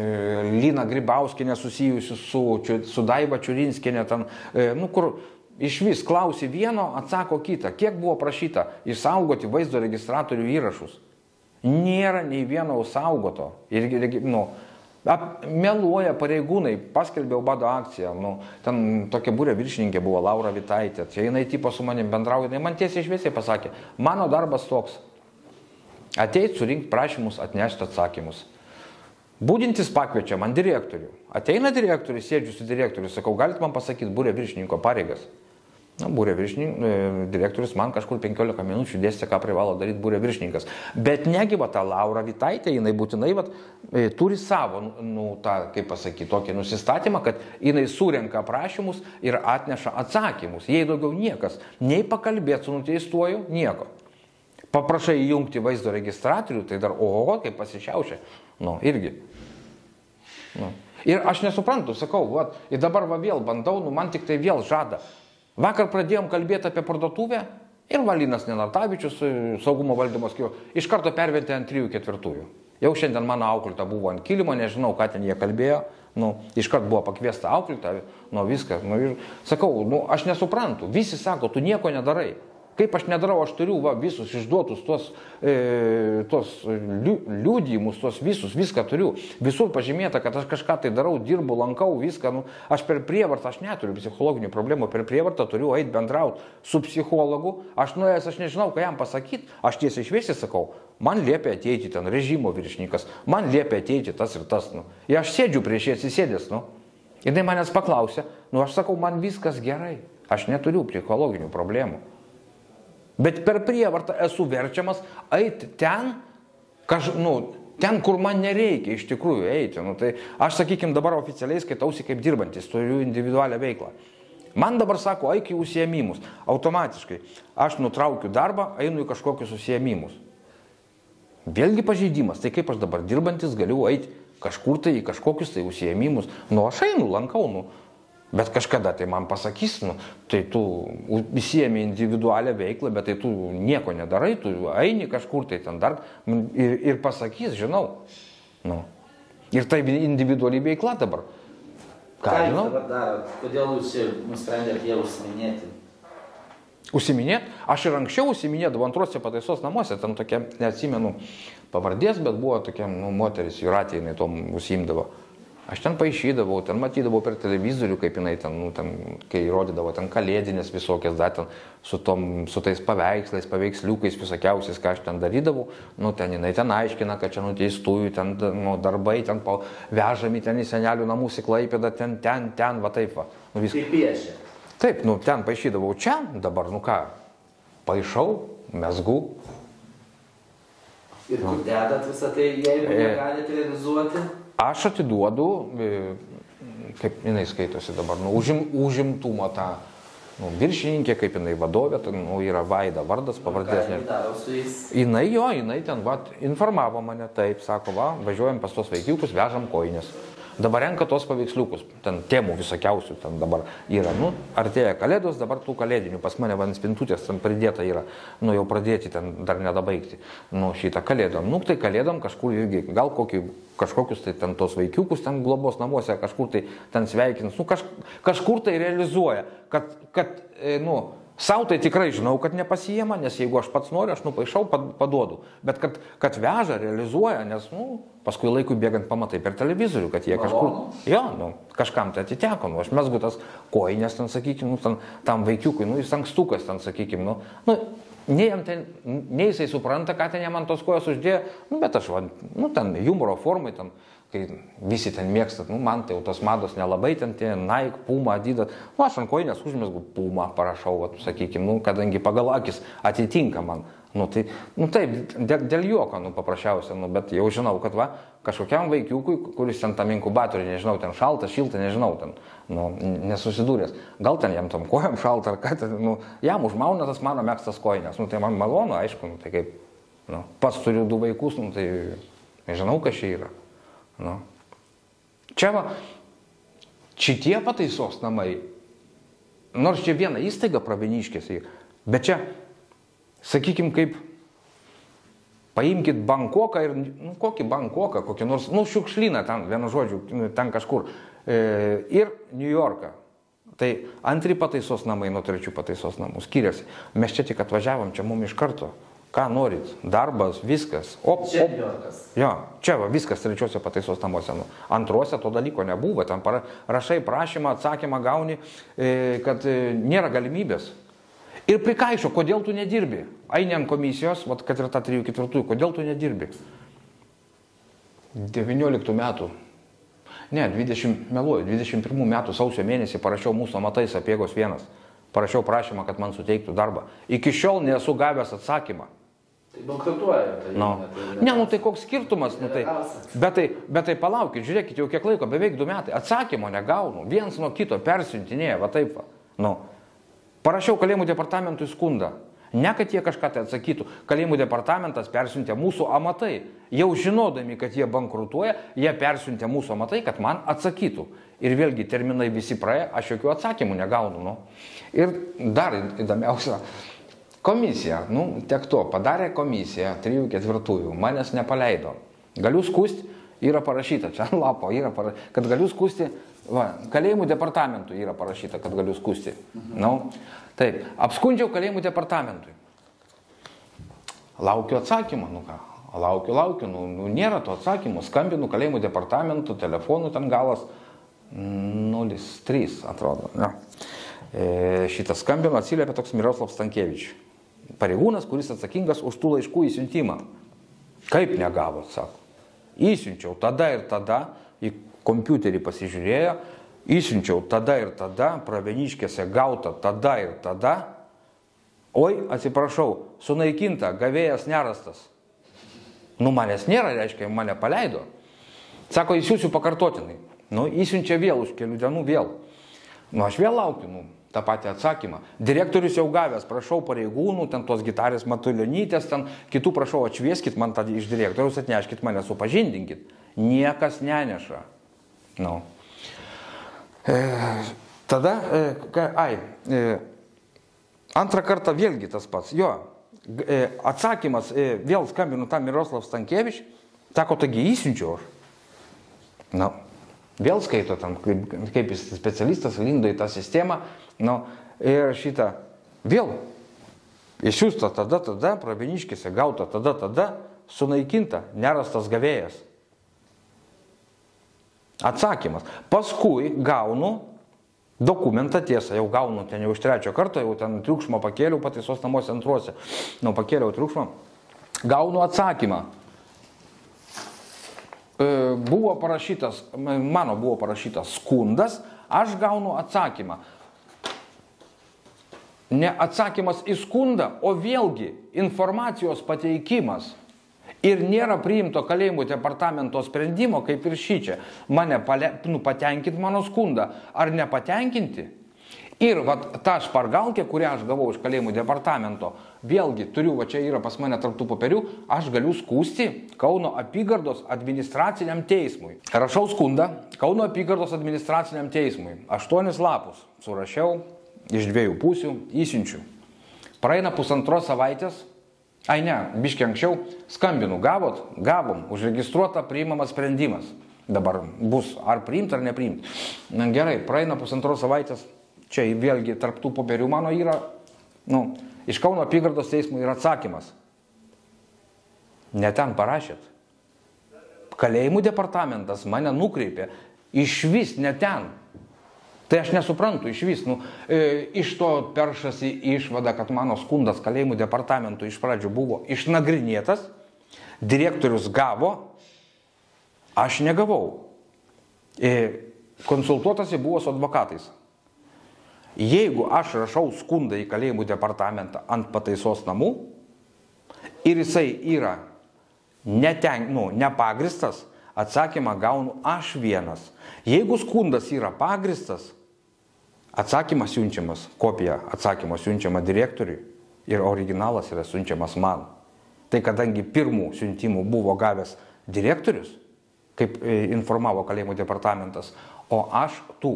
Lina Gribauskinė susijusius su, su Daiva Čiurinskinė, ten, e, nu, kur iš vis klausi vieno, atsako kitą. Kiek buvo prašyta išsaugoti vaizdo registratorių įrašus? Nėra nei vieno saugoto. Ir, nu, ap- meluoja pareigūnai, paskelbiau bado akciją. Nu, ten tokia būrė viršininkė buvo Laura Vitaitė. Čia jinai tipo su manim bendrauja. Jinai man tiesiai išviesiai pasakė, mano darbas toks. Ateit surinkti prašymus, atnešti atsakymus. Būdintis pakviečia man direktorių. Ateina direktorius, sėdžiu su direktoriu, sakau, galit man pasakyti būrė viršininko pareigas. Na, būrė viršininkas, direktorius man kažkur 15 minučių dėstė, ką privalo daryti būrė viršininkas. Bet negi va ta Laura Vitaitė, jinai būtinai va, e, turi savo, nu, tą, kaip pasakyti, tokį nusistatymą, kad jinai surenka prašymus ir atneša atsakymus. Jei daugiau niekas, nei pakalbėti su nuteistuoju, nieko. Paprašai įjungti vaizdo registratorių, tai dar, oho, kaip pasišiaušia. Nu, irgi. Nu. Ir aš nesuprantu, sakau, va, ir dabar va vėl bandau, nu man tik tai vėl žada. Vakar pradėjom kalbėti apie parduotuvę ir Valinas Nenartavičius, e, saugumo valdymo skyrių, iš karto perventė ant 3-4. Jau šiandien mano auklita buvo ant kilimo, nežinau, ką ten jie kalbėjo. Nu, iškart buvo pakviesta auklita, nu viską. Nu, ir sakau, nu, aš nesuprantu. Visi sako, tu nieko nedarai. Kaip aš nedarau, aš turiu va, visus išduotus tuos, e, tuos liu, liudijimus, tuos visus, viską turiu. Visur pažymėta, kad aš kažką tai darau, dirbu, lankau viską. Nu, aš per prievartą, aš neturiu psichologinių problemų, per prievartą turiu eiti bendrauti su psichologu. Aš nuėjęs, aš nežinau, ką jam pasakyti. Aš tiesiai išviesiai sakau, man liepia ateiti ten režimo viršininkas, man liepia ateiti tas ir tas. Nu. Ir aš sėdžiu prieš jas įsėdęs. Nu. Ir jinai manęs paklausė, nu aš sakau, man viskas gerai, aš neturiu psichologinių problemų. Bet per prievartą esu verčiamas eiti ten, kaž, nu, ten, kur man nereikia iš tikrųjų eiti. Nu, tai aš, sakykime, dabar oficialiai skaitausi kaip dirbantis, turiu individualią veiklą. Man dabar sako, eik į užsiemimus. Automatiškai. Aš nutraukiu darbą, einu į kažkokius užsiemimus. Vėlgi pažeidimas. Tai kaip aš dabar dirbantis galiu eiti kažkur tai į kažkokius tai užsiemimus. Nu, aš einu, lankau, nu. Bet kažkada tai man pasakys, nu, tai tu įsiemi individualią veiklą, bet tai tu nieko nedarai, tu eini kažkur tai ten dar ir, ir pasakys, žinau. Nu. Ir tai individuali veikla dabar. Ką, Ką jūs dabar darot? Kodėl jūs nusprendėte ją užsiminėti? Užsiminėt? Aš ir anksčiau užsiminėdavau antrose pataisos namuose, ten tokia, neatsimenu pavardės, bet buvo tokia nu, moteris, Juratė, jinai tom užsimdavo. Aš ten paaišydavau, ten matydavau per televizorių, kaip jinai ten, nu, ten kai rodydavo ten kalėdinės visokias, da, ten su, tom, su tais paveikslais, paveiksliukais visokiausiais, ką aš ten darydavau, nu, ten jinai ten aiškina, kad čia nuteistųjų, ten nu, darbai, ten pa, vežami ten į senelių namus į klaipėdą, ten, ten, ten, va taip, va. Nu, vis... Kaip piešia. Taip, nu, ten paaišydavau, čia, dabar, nu ką, paaišau, mesgu. Ir kur dedat visą tai, jeigu e... negalite realizuoti? Aš atiduodu, e, kaip jinai skaitosi dabar, nu, užim, užimtumo tą nu, viršininkė, kaip jinai vadovė, tai nu, yra Vaida vardas, pavardės. Ne... Jinai jo, jinai ten va, informavo mane taip, sako, va, važiuojam pas tos vaikiukus, vežam koinės. Dabar renka tos paveiksliukus, ten temų visokiausių, ten dabar yra, nu, artėja kalėdos, dabar tų kalėdinių, pas mane vandens spintutės ten pridėta yra, nu, jau pradėti ten dar nedabaigti, nu, šitą kalėdą. Nu, tai kalėdam kažkur irgi, gal kokį, kažkokius tai ten tos vaikiukus ten globos namuose, kažkur tai ten sveikins, nu, kaž, kažkur tai realizuoja, kad, kad e, nu, Sau tai tikrai žinau, kad nepasijama, nes jeigu aš pats noriu, aš nupaišau, paduodu. Bet kad, kad veža, realizuoja, nes nu, paskui laikui bėgant pamatai per televizorių, kad jie kažkur... Jo, nu, kažkam tai atiteko, nu, aš mesgu tas koinės, ten, sakykime, nu, ten, tam vaikiukui, nu, jis ankstukas, ten, sakykime, nu, nu, nei, ten, nei jisai supranta, ką ten jam ant tos kojos uždėjo, nu, bet aš, va, nu, ten humoro formai, ten, kai visi ten mėgstat, nu, man tai jau tos mados nelabai ten tie Nike, Puma, Adidas, nu, aš ant koinės užmėsgu Puma, parašau, va, sakykime, nu, kadangi pagal akis atitinka man. Nu, tai, nu, taip, dėl, dėl juoko, nu, paprasčiausia, nu, bet jau žinau, kad va, kažkokiam vaikiukui, kuris ten tam inkubatoriui, nežinau, ten šalta, šilta, nežinau, ten, nu, nesusidūręs, gal ten jam tam kojam šalta, ar ką, ten, nu, jam užmauna tas mano mėgstas koinės, nu, tai man malonu, aišku, nu, tai kaip, nu, pats turiu du vaikus, nu, tai nežinau, kas čia yra. Nu. Čia va, šitie pataisos namai, nors čia viena įstaiga praviniškėsi, bet čia, sakykime, kaip paimkite Bankoką ir, nu, kokį Bankoką, kokį nors, nu, šiukšlyną ten, vienu žodžiu, ten kažkur, e, ir New Yorką. Tai antri pataisos namai nuo trečių pataisos namų skiriasi. Mes čia tik atvažiavom, čia mums iš karto ką norit, darbas, viskas. O, čia Niujorkas. Jo, čia va, viskas trečiose pataisos namuose. Nu, antrose to dalyko nebuvo, ten para, rašai prašymą, atsakymą gauni, e, kad e, nėra galimybės. Ir prikaišo, kodėl tu nedirbi. Eini ant komisijos, vat, kad ir ta 3-4, kodėl tu nedirbi. 19 metų. Ne, 20, meluoju, 21 metų sausio mėnesį parašiau mūsų amatais apiegos vienas. Parašiau prašymą, kad man suteiktų darbą. Iki šiol nesu gavęs atsakymą. Tai bankrutuoja. Tai no. tai ne, nu tai koks skirtumas, nu tai. Bet tai, bet tai palaukit, žiūrėkit, jau kiek laiko, beveik du metai, atsakymo negaunu, viens nuo kito persiuntinėja, va taip va. Nu. Parašiau kalėjimų departamentui skundą. Ne, kad jie kažką tai atsakytų. Kalėjimų departamentas persiuntė mūsų amatai. Jau žinodami, kad jie bankrutuoja, jie persiuntė mūsų amatai, kad man atsakytų. Ir vėlgi terminai visi praėjo, aš jokių atsakymų negaunu. Nu. Ir dar įdomiausia, Komisija, nu, tiek to, padarė komisiją, trijų ketvirtųjų, manęs nepaleido. Galiu skusti, yra parašyta, čia lapo yra parašyta, kad galiu skusti, va, kalėjimų departamentui yra parašyta, kad galiu skusti. Mhm. Nu, taip, apskundžiau kalėjimų departamentui. Laukiu atsakymą, nu ką, laukiu, laukiu, nu, nu nėra to atsakymo, skambinu kalėjimų departamentų, telefonu ten galas 03, atrodo. Ne. E, šitą skambino atsiliepia toks Miroslavs Stankievičius pareigūnas, kuris atsakingas už tų laiškų įsiuntimą. Kaip negavot, sako. Įsiunčiau tada ir tada, į kompiuterį pasižiūrėjo, įsiunčiau tada ir tada, praveniškėse gauta tada ir tada. Oi, atsiprašau, sunaikinta, gavėjas nerastas. Nu, manęs nėra, reiškia, mane paleido. Sako, įsiųsiu pakartotinai. Nu, įsiunčia vėl už kelių dienų vėl. Nu, aš vėl laukiu, nu, tą patį atsakymą. Direktorius jau gavęs, prašau pareigūnų, ten tos gitarės matulionytės, ten kitų prašau atšvieskit man tą iš direktorius, atneškit mane, supažindinkit. Niekas neneša. No. E, Tada, e, ka, ai, e, antrą kartą vėlgi tas pats. Jo, e, atsakymas, e, vėl skambinu tam Miroslav Stankievič, sako, taigi įsiunčiau aš. Na, vėl skaito tam, kaip, kaip jis specialistas lindo į tą sistemą. Nu, ir šitą vėl išsiųsta tada, tada, praviniškėse gauta tada, tada, sunaikinta, nerastas gavėjas. Atsakymas. Paskui gaunu dokumentą tiesą, jau gaunu ten jau iš trečio karto, jau ten triukšmą pakėliau pataisos namuose antruose. Nu, pakėliau triukšmą. Gaunu atsakymą. E, Buvo parašytas, mano buvo parašytas skundas, aš gaunu atsakymą. Ne atsakymas į skundą, o vėlgi informacijos pateikimas. Ir nėra priimto kalėjimų departamento sprendimo, kaip ir šį čia. Mane pale, nu, patenkinti mano skundą ar nepatenkinti. Ir vat, ta špargalkė, kurią aš gavau iš kalėjimų departamento, vėlgi turiu, va čia yra pas mane tarptų papirių, aš galiu skūsti Kauno apygardos administraciniam teismui. Rašau skundą Kauno apygardos administraciniam teismui. Aštuonis lapus surašiau iš dviejų pusių, įsiunčiu. Praeina pusantros savaitės, ai ne, biškiai anksčiau, skambinu, gavot, gavom, užregistruota, priimamas sprendimas. Dabar bus ar priimti, ar nepriimti. Na gerai, praeina pusantros savaitės, čia vėlgi tarptų popierių mano yra, nu, iš Kauno apygardos teismų yra atsakymas. Ne ten parašėt. Kalėjimų departamentas mane nukreipė iš vis ne ten. Tai aš nesuprantu iš vis, nu, e, iš to peršasi išvada, kad mano skundas kalėjimų departamentui iš pradžių buvo išnagrinėtas, direktorius gavo, aš negavau. E, konsultuotasi buvo su advokatais. Jeigu aš rašau skundą į kalėjimų departamentą ant pataisos namų ir jisai yra neten, nu, nepagristas, atsakymą gaunu aš vienas. Jeigu skundas yra pagristas, atsakymas siunčiamas, kopija atsakymo siunčiama direktoriui ir originalas yra siunčiamas man. Tai kadangi pirmų siuntimų buvo gavęs direktorius, kaip e, informavo kalėjimų departamentas, o aš tų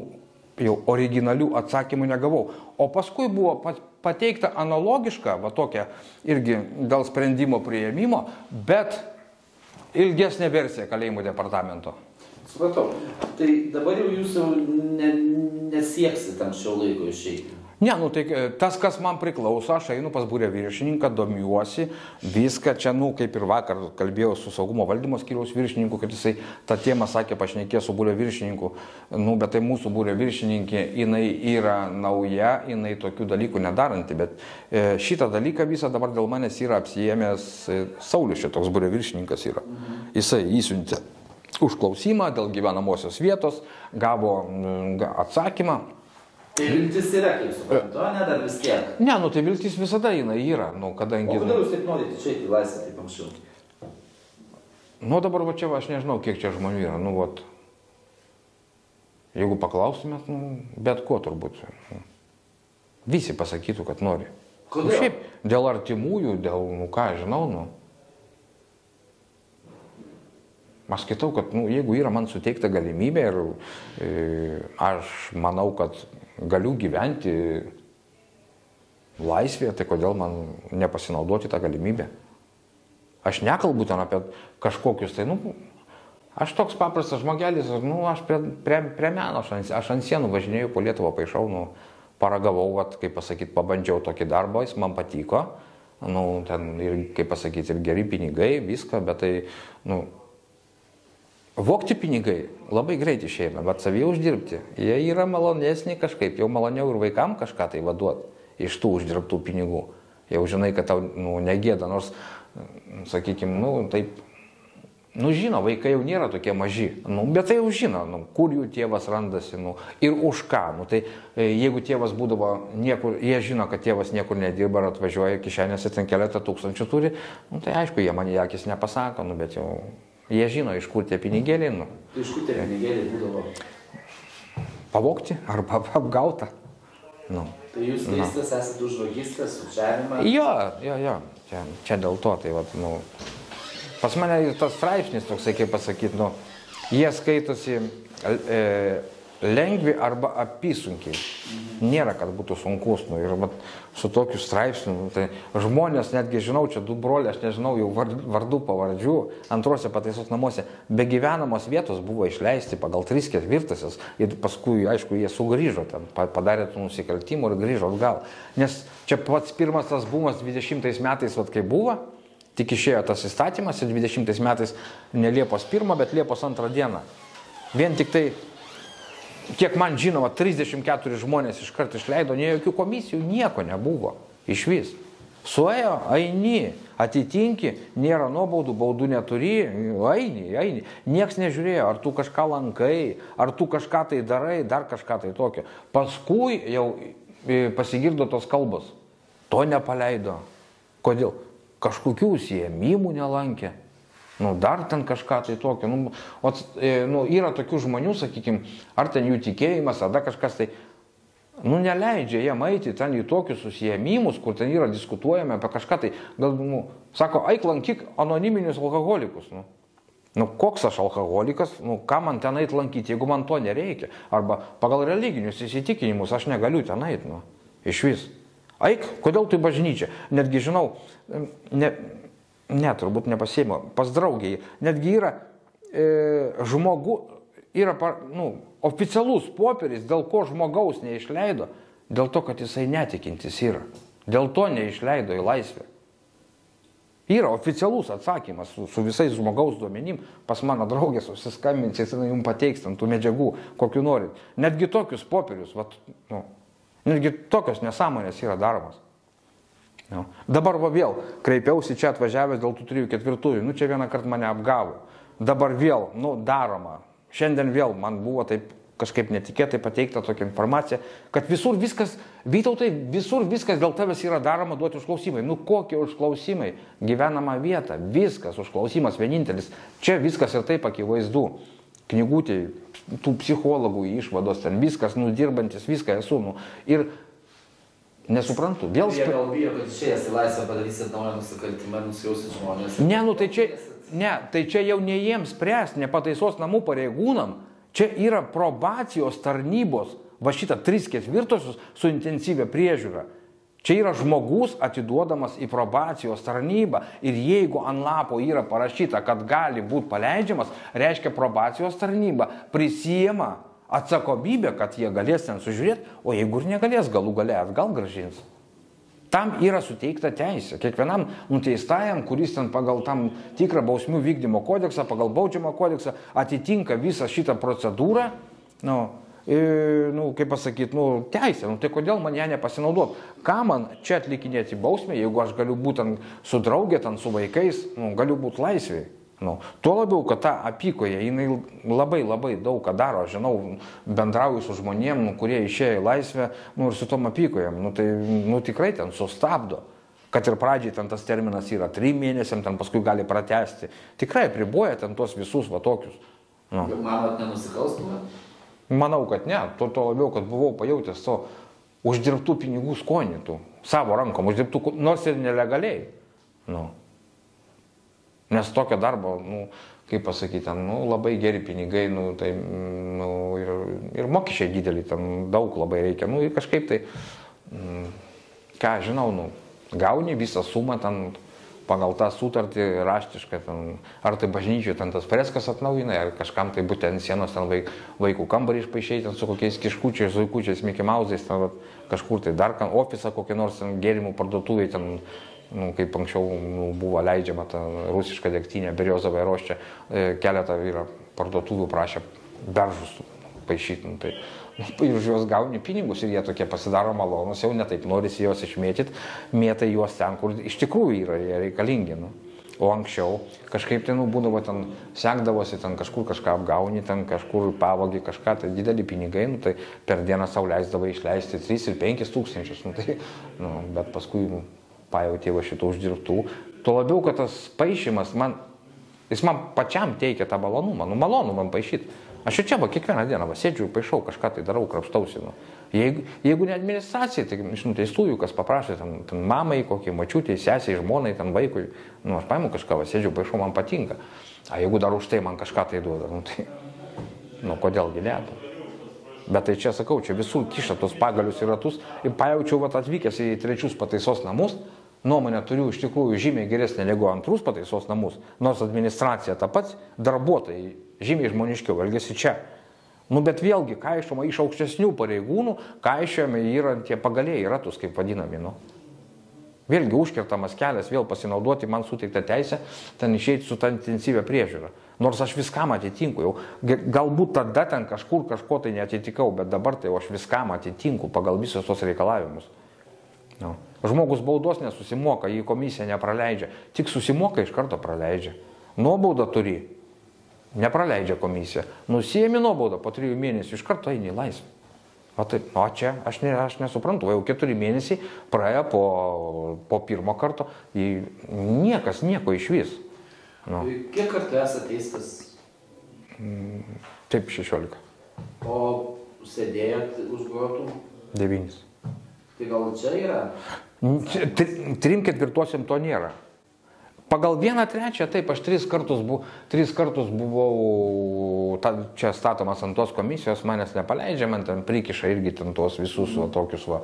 jau originalių atsakymų negavau. O paskui buvo pat- pateikta analogiška, va tokia irgi dėl sprendimo prieimimo, bet ilgesnė versija kalėjimų departamento. Supratau. Tai dabar jau jūs jau ne, nesieksit anksčiau laiko išeiti. Ne, nu tai e, tas, kas man priklauso, aš einu pas būrę viršininką, domiuosi, viską čia, nu, kaip ir vakar kalbėjau su saugumo valdymo skyriaus viršininku, kad jisai tą temą sakė, pašnekė su būrė viršininku, nu, bet tai mūsų būrė viršininkė, jinai yra nauja, jinai tokių dalykų nedaranti, bet e, šitą dalyką visą dabar dėl manęs yra apsijėmęs e, Saulis, šitoks būrė viršininkas yra. Jisai įsiuntė užklausimą dėl gyvenamosios vietos, gavo mm, atsakymą, Tai viltis yra, kaip suprantu, o ne dar vis tiek. Ne, nu tai viltis visada jinai yra, nu, O kadangi... kodėl jūs taip norite išeiti į laisvę taip anksčiau? Nu dabar va čia va, aš nežinau, kiek čia žmonių yra, nu vat. Jeigu paklaustumėt, nu, bet ko turbūt. nu, Visi pasakytų, kad nori. Nu, Kodėl? šiaip dėl artimųjų, dėl, nu ką, žinau, nu. Aš skaitau, kad nu, jeigu yra man suteikta galimybė ir e, aš manau, kad galiu gyventi laisvėje, tai kodėl man nepasinaudoti tą galimybę? Aš nekalbu ten apie kažkokius, tai, nu, aš toks paprastas žmogelis, nu, aš prie, prie, prie meno, aš ant, aš ant sienų važinėjau po Lietuvą, paaišau, nu, paragavau, vat, kaip pasakyti, pabandžiau tokį darbą, jis man patiko, nu, ten ir, kaip pasakyti, ir geri pinigai, viską, bet tai, nu, Vokti pinigai labai greit išeina, bet savie uždirbti. Jie yra malonesni kažkaip, jau maloniau ir vaikam kažką tai vaduot iš tų uždirbtų pinigų. Jau žinai, kad tau nu, negėda, nors, sakykime, nu, taip, nu, žino, vaikai jau nėra tokie maži, nu, bet tai jau žino, nu, kur jų tėvas randasi, nu, ir už ką. Nu, tai e, jeigu tėvas būdavo niekur, jie žino, kad tėvas niekur nedirba ar atvažiuoja kišenėse ten keletą tūkstančių turi, nu, tai aišku, jie man į akis nepasako, nu, bet jau jie žino, iš kur tie pinigėliai, nu, Tai iš kur tie pinigėliai būdavo? pavokti arba [LAUGHS] apgauta. Nu. Tai jūs teistas esate už vagystę, sučiavimą. Jo, jo, jo, čia, čia dėl to, tai vat, nu, pas mane tas straipsnis toksai, kaip pasakyti, nu, jie skaitosi e, lengvi arba apysunkiai. Nėra, kad būtų sunkus. Nu, ir vat, su tokiu straipsniu, nu, tai žmonės, netgi žinau, čia du broliai, aš nežinau jų vardų pavardžių, antrose pataisos namuose, be gyvenamos vietos buvo išleisti pagal 3 ketvirtasis ir paskui, aišku, jie sugrįžo ten, padarė tų nusikaltimų ir grįžo atgal. Nes čia pats pirmas tas bumas 20 metais, vat, kai buvo, tik išėjo tas įstatymas ir 20 metais ne Liepos 1, bet Liepos 2 dieną. Vien tik tai kiek man žinoma, 34 žmonės iškart išleido, ne jokių komisijų, nieko nebuvo. Iš vis. Suėjo, eini, atitinki, nėra nuobaudų, baudų neturi, eini, eini. Niekas nežiūrėjo, ar tu kažką lankai, ar tu kažką tai darai, dar kažką tai tokio. Paskui jau e, pasigirdo tos kalbos. To nepaleido. Kodėl? Kažkokių siemimų nelankė. Nu, dar ten kažką tai tokio. Nu, o, e, nu, yra tokių žmonių, sakykime, ar ten jų tikėjimas, ar dar kažkas tai, nu, neleidžia jiem eiti ten į tokius susijėmimus, kur ten yra diskutuojama apie kažką tai. Gal, nu, sako, eik lankyk anoniminius alkoholikus. Nu. Nu, koks aš alkoholikas, nu, ką man ten eit lankyti, jeigu man to nereikia. Arba pagal religinius įsitikinimus aš negaliu ten eit, nu, iš vis. Eik, kodėl tu į bažnyčią? Netgi žinau, ne, Ne, turbūt nepasėmė. Pas draugiai. Netgi yra e, žmogu, yra nu, oficialus popieris, dėl ko žmogaus neišleido. Dėl to, kad jisai netikintis yra. Dėl to neišleido į laisvę. Yra oficialus atsakymas su, su visais žmogaus duomenim. Pas mano draugė susiskambins, jis jums pateiks ant tų medžiagų, kokiu norit. Netgi tokius popierius, vat, nu, netgi tokios nesąmonės yra daromas. Nu. Dabar va vėl kreipiausi čia atvažiavęs dėl tų trijų ketvirtųjų, nu čia vieną kartą mane apgavo. Dabar vėl, nu daroma. Šiandien vėl man buvo taip kažkaip netikėtai pateikta tokia informacija, kad visur viskas, Vytautai, visur viskas dėl tavęs yra daroma duoti užklausimai. Nu kokie užklausimai? Gyvenama vieta, viskas, užklausimas vienintelis. Čia viskas ir taip akivaizdu. Knygutė, tų psichologų išvados, ten viskas, nudirbantis, viską esu. Nu. Ir Nesuprantu. Vėl Jie gal bijo, kad išėjęs į laisvę padarysit naują nusikaltimą ir nusiausit žmonės. Ne, nu tai čia, ne, tai čia jau ne jiems spręs, ne pataisos namų pareigūnam. Čia yra probacijos tarnybos, va šitą 3 ketvirtosius su intensyvia priežiūra. Čia yra žmogus atiduodamas į probacijos tarnybą ir jeigu ant lapo yra parašyta, kad gali būti paleidžiamas, reiškia probacijos tarnyba prisijama atsakomybė, kad jie galės ten sužiūrėti, o jeigu ir negalės, galų gale atgal gražins. Tam yra suteikta teisė. Kiekvienam nuteistajam, kuris ten pagal tam tikrą bausmių vykdymo kodeksą, pagal baudžiamą kodeksą atitinka visą šitą procedūrą, nu, ir, nu, kaip pasakyti, nu, teisė, nu, tai kodėl man ją nepasinaudot? Ką man čia atlikinėti bausmę, jeigu aš galiu būti su draugė, ten su vaikais, nu, galiu būti laisvėje. Nu, tuo labiau, kad ta apykoje, jinai labai labai daug ką daro, žinau, bendrauju su žmonėm, nu, kurie išėjo į laisvę, nu, ir su tom apykojam, nu, tai nu, tikrai ten sustabdo. Kad ir pradžiai ten tas terminas yra trim mėnesiam, ten paskui gali pratesti. Tikrai priboja ten tuos visus va tokius. Nu. Manot, nenusikalstumą? Manau, kad ne. Tuo, tuo labiau, kad buvau pajutęs to uždirbtų pinigų skonį, tų savo rankom, uždirbtų, nors ir nelegaliai. Nu. Nes tokio darbo, nu, kaip pasakyti, ten, nu, labai geri pinigai, nu, tai, nu, ir, ir mokesčiai dideli, ten daug labai reikia, nu, ir kažkaip tai, mm, ką žinau, nu, gauni visą sumą ten pagal tą sutartį raštišką, ten, ar tai bažnyčiai ten tas freskas atnaujina, ar kažkam tai būtent sienos ten vaik, vaikų kambarį išpaaišėjai, ten su kokiais kiškučiais, zuikučiais, mikimauzais, ten kažkur tai dar, ofisą kokį nors ten gėrimų parduotuvėje, ten nu, kaip anksčiau nu, buvo leidžiama ta rusiška degtinė, Berjozovai roščia, e, keletą yra parduotuvių prašė beržus paaišyti. Nu, tai, [LAUGHS] ir už juos gauni pinigus ir jie tokie pasidaro malonus, jau netaip norisi juos išmėtyti, mėtai juos ten, kur iš tikrųjų yra jie reikalingi. Nu. O anksčiau kažkaip tai nu, būdavo ten, sekdavosi ten kažkur kažką apgauni, ten kažkur pavogi kažką, tai dideli pinigai, nu, tai per dieną sau leisdavo išleisti 3 ir 5 tūkstančius. Nu, tai, nu, bet paskui nu, pajauti va šitų uždirbtų. Tuo labiau, kad tas paaišymas man, jis man pačiam teikia tą malonumą, nu malonu man paaišyti. Aš ir čia va kiekvieną dieną va, sėdžiu, paaišau, kažką tai darau, krapštausi. Nu. Jeigu, jeigu ne administracija, tai iš nuteistųjų, kas paprašė, ten, ten mamai, kokie mačiutė, sesiai, žmonai, ten vaikui, nu aš paimu kažką, va, sėdžiu, paaišau, man patinka. O jeigu dar už tai man kažką tai duoda, nu tai, nu kodėl gilėtų. Bet tai čia sakau, čia visur kiša tos pagalius į ratus ir pajaučiau, vat atvykęs į trečius pataisos namus, nuomonę turiu iš tikrųjų žymiai geresnė negu antrus pataisos namus, nors administracija ta pats, darbuotojai žymiai žmoniškiau elgesi čia. Nu, bet vėlgi, kaišoma iš aukštesnių pareigūnų, kaišėjami yra tie pagaliai ratus, kaip vadinami. Nu. Vėlgi užkirtamas kelias vėl pasinaudoti man suteiktą teisę, ten išeiti su tą intensyvę priežiūrą. Nors aš viskam atitinku, jau galbūt tada ten kažkur kažko tai netitikau, bet dabar tai aš viskam atitinku pagal visus tos reikalavimus. No. Žmogus baudos nesusimoka, jį komisija nepraleidžia, tik susimoka iš karto praleidžia. Nuobaudą turi, nepraleidžia komisija. Nusijėmi nuobaudą po trijų mėnesių, iš karto eini į laisvę. O, taip, o čia aš, ne, aš nesuprantu, jau keturi mėnesiai praėjo po, po pirmo karto, niekas nieko iš vis. Nu. Kiek kartų esate teistas? Mm, taip, 16. O sėdėjot už grotų? 9. Tai gal čia yra? Trim ketvirtosiam to nėra. Pagal vieną trečią, taip, aš tris kartus, bu, tris kartus buvau ta, čia statomas ant tos komisijos, manęs nepaleidžia, man ten prikiša irgi ten tos visus va, tokius, va,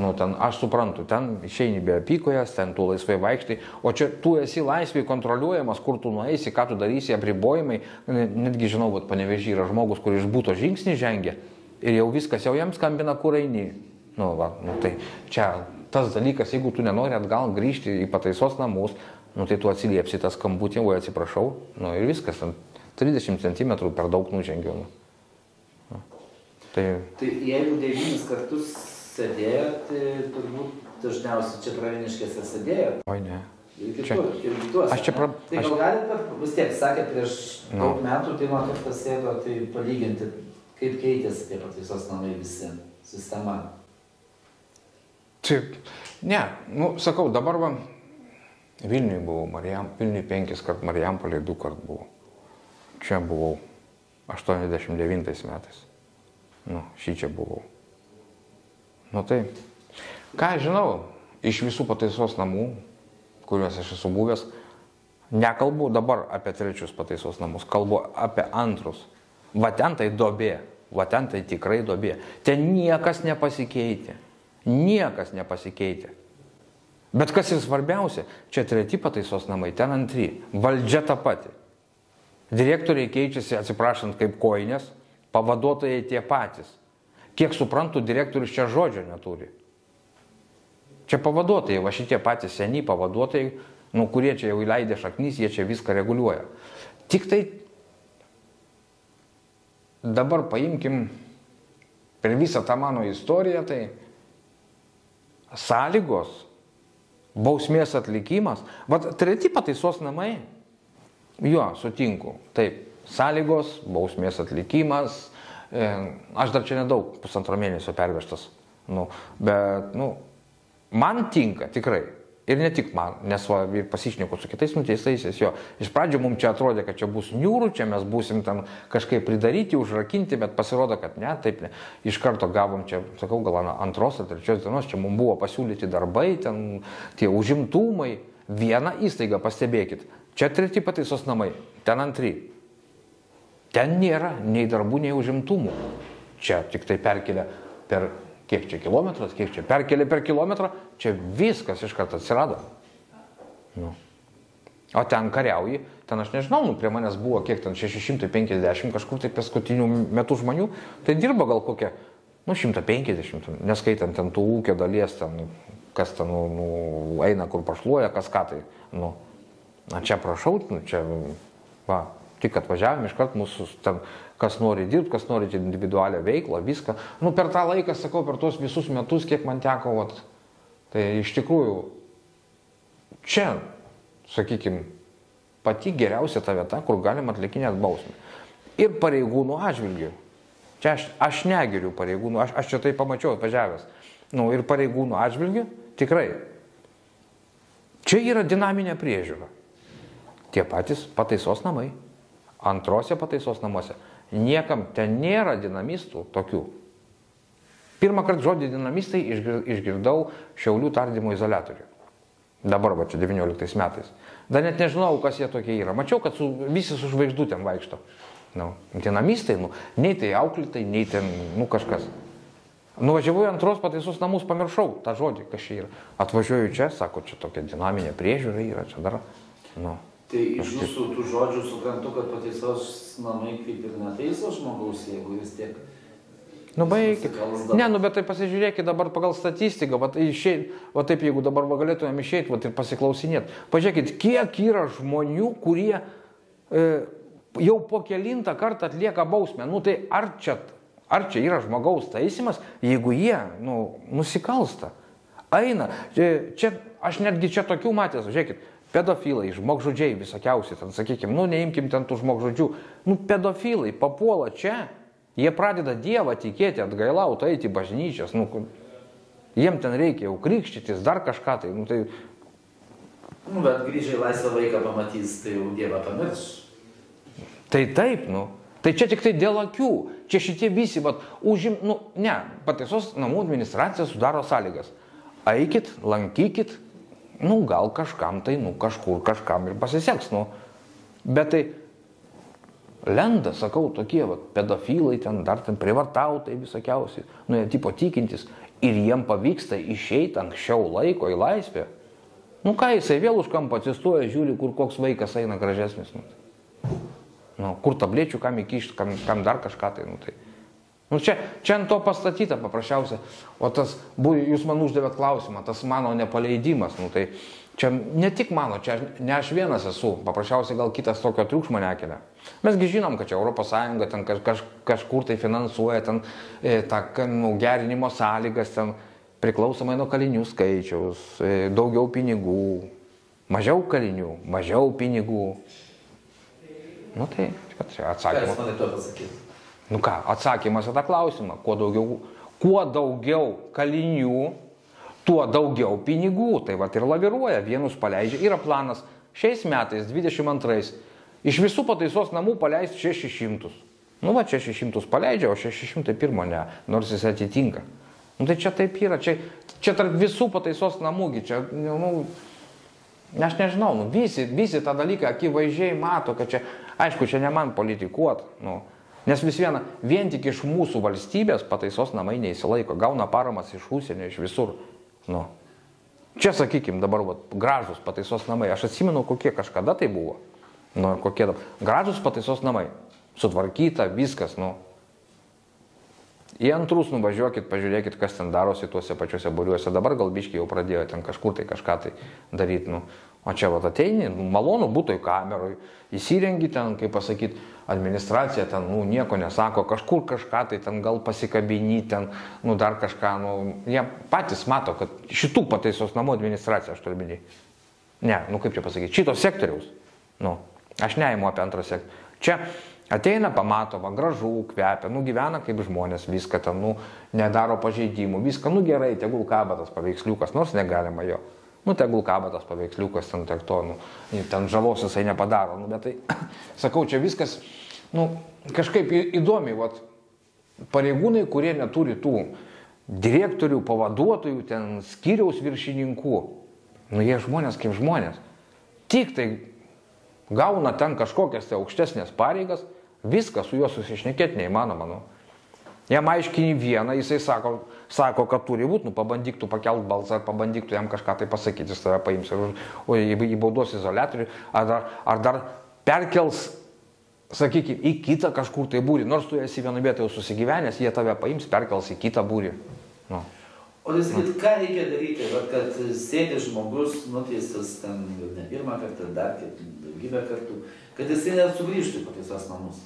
nu, ten, aš suprantu, ten išeini be apykojas, ten tu laisvai vaikštai, o čia tu esi laisvai kontroliuojamas, kur tu nueisi, ką tu darysi, apribojimai, netgi žinau, kad panevežį yra žmogus, kuris iš būto žingsnį žengia ir jau viskas, jau jam skambina, kur eini. Nu, va, nu, tai čia tas dalykas, jeigu tu nenori atgal grįžti į pataisos namus, nu tai tu atsiliepsi tą skambutį, oi atsiprašau, nu ir viskas, 30 cm per daug nužengiau. Nu. Nu. Tai... tai jeigu devynis kartus sėdėjot, tai turbūt dažniausiai čia praviniškėse sėdėjot. Oi ne. Ir kitur, čia, ir kituose. Aš čia pra... Tai gal aš... galite, vis tiek, sakė, prieš nu. daug metų, tai man kartą sėdo, tai palyginti, kaip keitėsi tie pataisos namai visi, sistema. Taip, ne, nu, sakau, dabar va, Vilniui buvau, Marijam, Vilniui penkis kart, Marijampolė du kart buvau. Čia buvau 89 metais. Nu, šį čia buvau. Nu tai, ką žinau, iš visų pataisos namų, kuriuos aš esu buvęs, nekalbu dabar apie trečius pataisos namus, kalbu apie antrus. Va ten tai dobė, va ten tai tikrai dobė. Ten niekas nepasikeitė. Niekas nepasikeitė. Bet kas ir svarbiausia, čia treti pataisos namai, ten antri. Valdžia ta pati. Direktoriai keičiasi, atsiprašant, kaip koinės, pavaduotojai tie patys. Kiek suprantu, direktorius čia žodžio neturi. Čia pavaduotojai, va šitie patys seniai pavaduotojai, nu, kurie čia jau įleidė šaknys, jie čia viską reguliuoja. Tik tai dabar paimkim per visą tą mano istoriją, tai sąlygos bausmės atlikimas. Vat treti pataisos namai, jo, sutinku, taip, sąlygos, bausmės atlikimas, e, aš dar čia nedaug, pusantro mėnesio pervežtas, nu, bet, nu, man tinka tikrai. Ir ne tik man, nes va, ir pasišneku su kitais nuteistaisiais, jo. Iš pradžių mums čia atrodė, kad čia bus niūrų, čia mes busim ten kažkaip pridaryti, užrakinti, bet pasirodo, kad ne, taip ne. Iš karto gavom čia, sakau, gal antros ar trečios dienos, čia mums buvo pasiūlyti darbai, ten tie užimtumai. Vieną įstaigą pastebėkit. Čia treti pataisos namai, ten antri. Ten nėra nei darbų, nei užimtumų. Čia tik tai perkelia per kiek čia kilometras, kiek čia perkelė per kilometrą, čia viskas iš karto atsirado. Nu. O ten kariauji, ten aš nežinau, nu, prie manęs buvo kiek ten 650 kažkur tai paskutinių metų žmonių, tai dirba gal kokia, nu, 150, neskaitant ten tų ūkio dalies, ten, kas ten nu, nu, eina, kur pašluoja, kas ką tai. Nu. Na čia prašau, nu, čia, va, tik atvažiavim, iškart mūsų ten kas nori dirbti, kas nori individualią veiklą, viską. Nu, per tą laiką, sakau, per tuos visus metus, kiek man teko, vat, tai iš tikrųjų čia, sakykime, pati geriausia ta vieta, kur galima atlikinėti bausmę. Ir pareigūnų atžvilgių. Čia aš, aš negeriu pareigūnų, aš, aš čia tai pamačiau atvažiavęs. Nu, ir pareigūnų atžvilgių tikrai. Čia yra dinaminė priežiūra. Tie patys pataisos namai. Antrose pataisos namuose Niekam ten nėra dinamistų tokių. Pirmą kartą žodį dinamistai išgirdau Šiaulių tardymo izolatorių. Dabar, va čia 19 metais. Dar net nežinau, kas jie tokie yra. Mačiau, kad su, visi su žvaigždutėm vaikšto. Nu, dinamistai, nu, nei tai auklitai, nei ten, nu kažkas. Nuvažiavau į antros pataisos namus, pamiršau tą žodį, kas čia yra. Atvažiuoju čia, sako, čia tokia dinaminė priežiūra yra, čia dar. Nu, Tai iš jūsų tų žodžių suprantu, kad pataisos namai kaip ir netaiso žmogaus, jeigu vis tiek Nu baigit. Ne, nu bet tai pasižiūrėkit dabar pagal statistiką, va, išeit, va taip jeigu dabar va, galėtumėm išeiti va, ir pasiklausinėti. Pažiūrėkit, kiek yra žmonių, kurie e, jau po kelintą kartą atlieka bausmę. Nu tai ar čia, ar čia yra žmogaus taisimas, jeigu jie nu, nusikalsta? Eina. Čia, čia, aš netgi čia tokių matęs, žiūrėkit, pedofilai, žmogžudžiai visokiausi, ten sakykime, nu neimkim ten tų žmogžudžių. Nu pedofilai papuola čia, jie pradeda Dievą tikėti, atgailauti, eiti bažnyčias. Nu, jiem ten reikia jau krikštytis, dar kažką tai. Nu, tai Nu, bet grįžę į laisvą vaiką pamatys, tai jau Dievą pamirš. Tai taip, nu. Tai čia tik tai dėl akių. Čia šitie visi, bet užim, nu, ne, pataisos namų administracija sudaro sąlygas. Eikit, lankykit, nu, gal kažkam tai, nu, kažkur kažkam ir pasiseks, nu. Bet tai lenda, sakau, tokie, va, pedofilai ten, dar ten privartautai visokiausi, nu, jie tipo tikintis ir jiem pavyksta išeiti anksčiau laiko į laisvę. Nu ką, jisai vėl už kampo atsistoja, žiūri, kur koks vaikas eina gražesnis. Nu. Nu, kur tablečių, kam įkišti, kam, kam dar kažką tai. Nu, tai. Nu, čia, čia ant to pastatyta paprasčiausia. O tas, jūs man uždavėt klausimą, tas mano nepaleidimas. Nu, tai čia ne tik mano, čia ne aš vienas esu. Paprasčiausiai gal kitas tokio triukšmo nekelia. Mesgi žinom, kad čia ES ten kaž, kaž, kažkur tai finansuoja ten e, tą nu, gerinimo sąlygas, ten priklausomai nuo kalinių skaičiaus, e, daugiau pinigų, mažiau kalinių, mažiau pinigų. Nu tai, kad čia atsakymas. Nu ką, atsakymas į tą klausimą. Kuo daugiau, kuo daugiau kalinių, tuo daugiau pinigų. Tai va ir laviruoja, vienus paleidžia. Yra planas šiais metais, 22, iš visų pataisos namų paleisti 600. Nu va, čia 600 paleidžia, o 601 ne, nors jis atitinka. Nu tai čia taip yra, čia, čia tarp visų pataisos namųgi, čia, nu, Aš nežinau, nu, visi, visi tą dalyką akivaizdžiai mato, kad čia, aišku, čia ne man politikuot, nu, nes vis viena, vien tik iš mūsų valstybės pataisos namai neįsilaiko, gauna paramas iš užsienio, iš visur. Nu. Čia, sakykime, dabar vat, gražus pataisos namai, aš atsimenu, kokie kažkada tai buvo. Nu, kokie dabar. Gražus pataisos namai, sutvarkyta, viskas, nu. Į antrus nuvažiuokit, pažiūrėkit, kas ten darosi tuose pačiuose būriuose. Dabar gal biškiai jau pradėjo ten kažkur tai kažką tai daryti. Nu. O čia va ateini, nu, malonu būtų į kameroj, įsirengi ten, kaip pasakyti, administracija ten, nu, nieko nesako, kažkur kažką tai ten gal pasikabini, ten, nu, dar kažką, nu, jie patys mato, kad šitų pataisos namų administracija, aš turiu minėti. Ne, nu, kaip čia pasakyti, šito sektoriaus. Nu, aš neimu apie antrą sektorių. Čia ateina, pamato, va, gražu, kvepia, nu, gyvena kaip žmonės, viską ten, nu, nedaro pažeidimų, viską, nu, gerai, tegul kaba tas paveiksliukas, nors negalima jo. Nu, tegul kaba tas paveiksliukas, ten tiek to, nu, ten žalos jisai nepadaro, nu, bet tai, [CLEARS THROAT] sakau, čia viskas, nu, kažkaip įdomiai, vat, pareigūnai, kurie neturi tų direktorių, pavaduotojų, ten skyriaus viršininkų, nu, jie žmonės kaip žmonės. Tik tai gauna ten kažkokias tai aukštesnės pareigas, viską su juo susišnekėti neįmanoma. Nu. Jam aiškini vieną, jisai sako, sako kad turi būti, nu pabandyk tu pakelt balsą, ar pabandyk tu jam kažką tai pasakyti, jis tave paims ir o į, į baudos izolatorių, ar dar, ar dar perkels, sakykime, į kitą kažkur tai būrį, nors tu esi vienoje vietoje susigyvenęs, jie tave paims, perkels į kitą būrį. Nu. O jūs sakykit, ką reikia daryti, vat, kad sėdi žmogus nuteistas ten jau ne pirmą kartą, dar daugybę kartų, kad jisai net sugrįžtų į pataisos namus.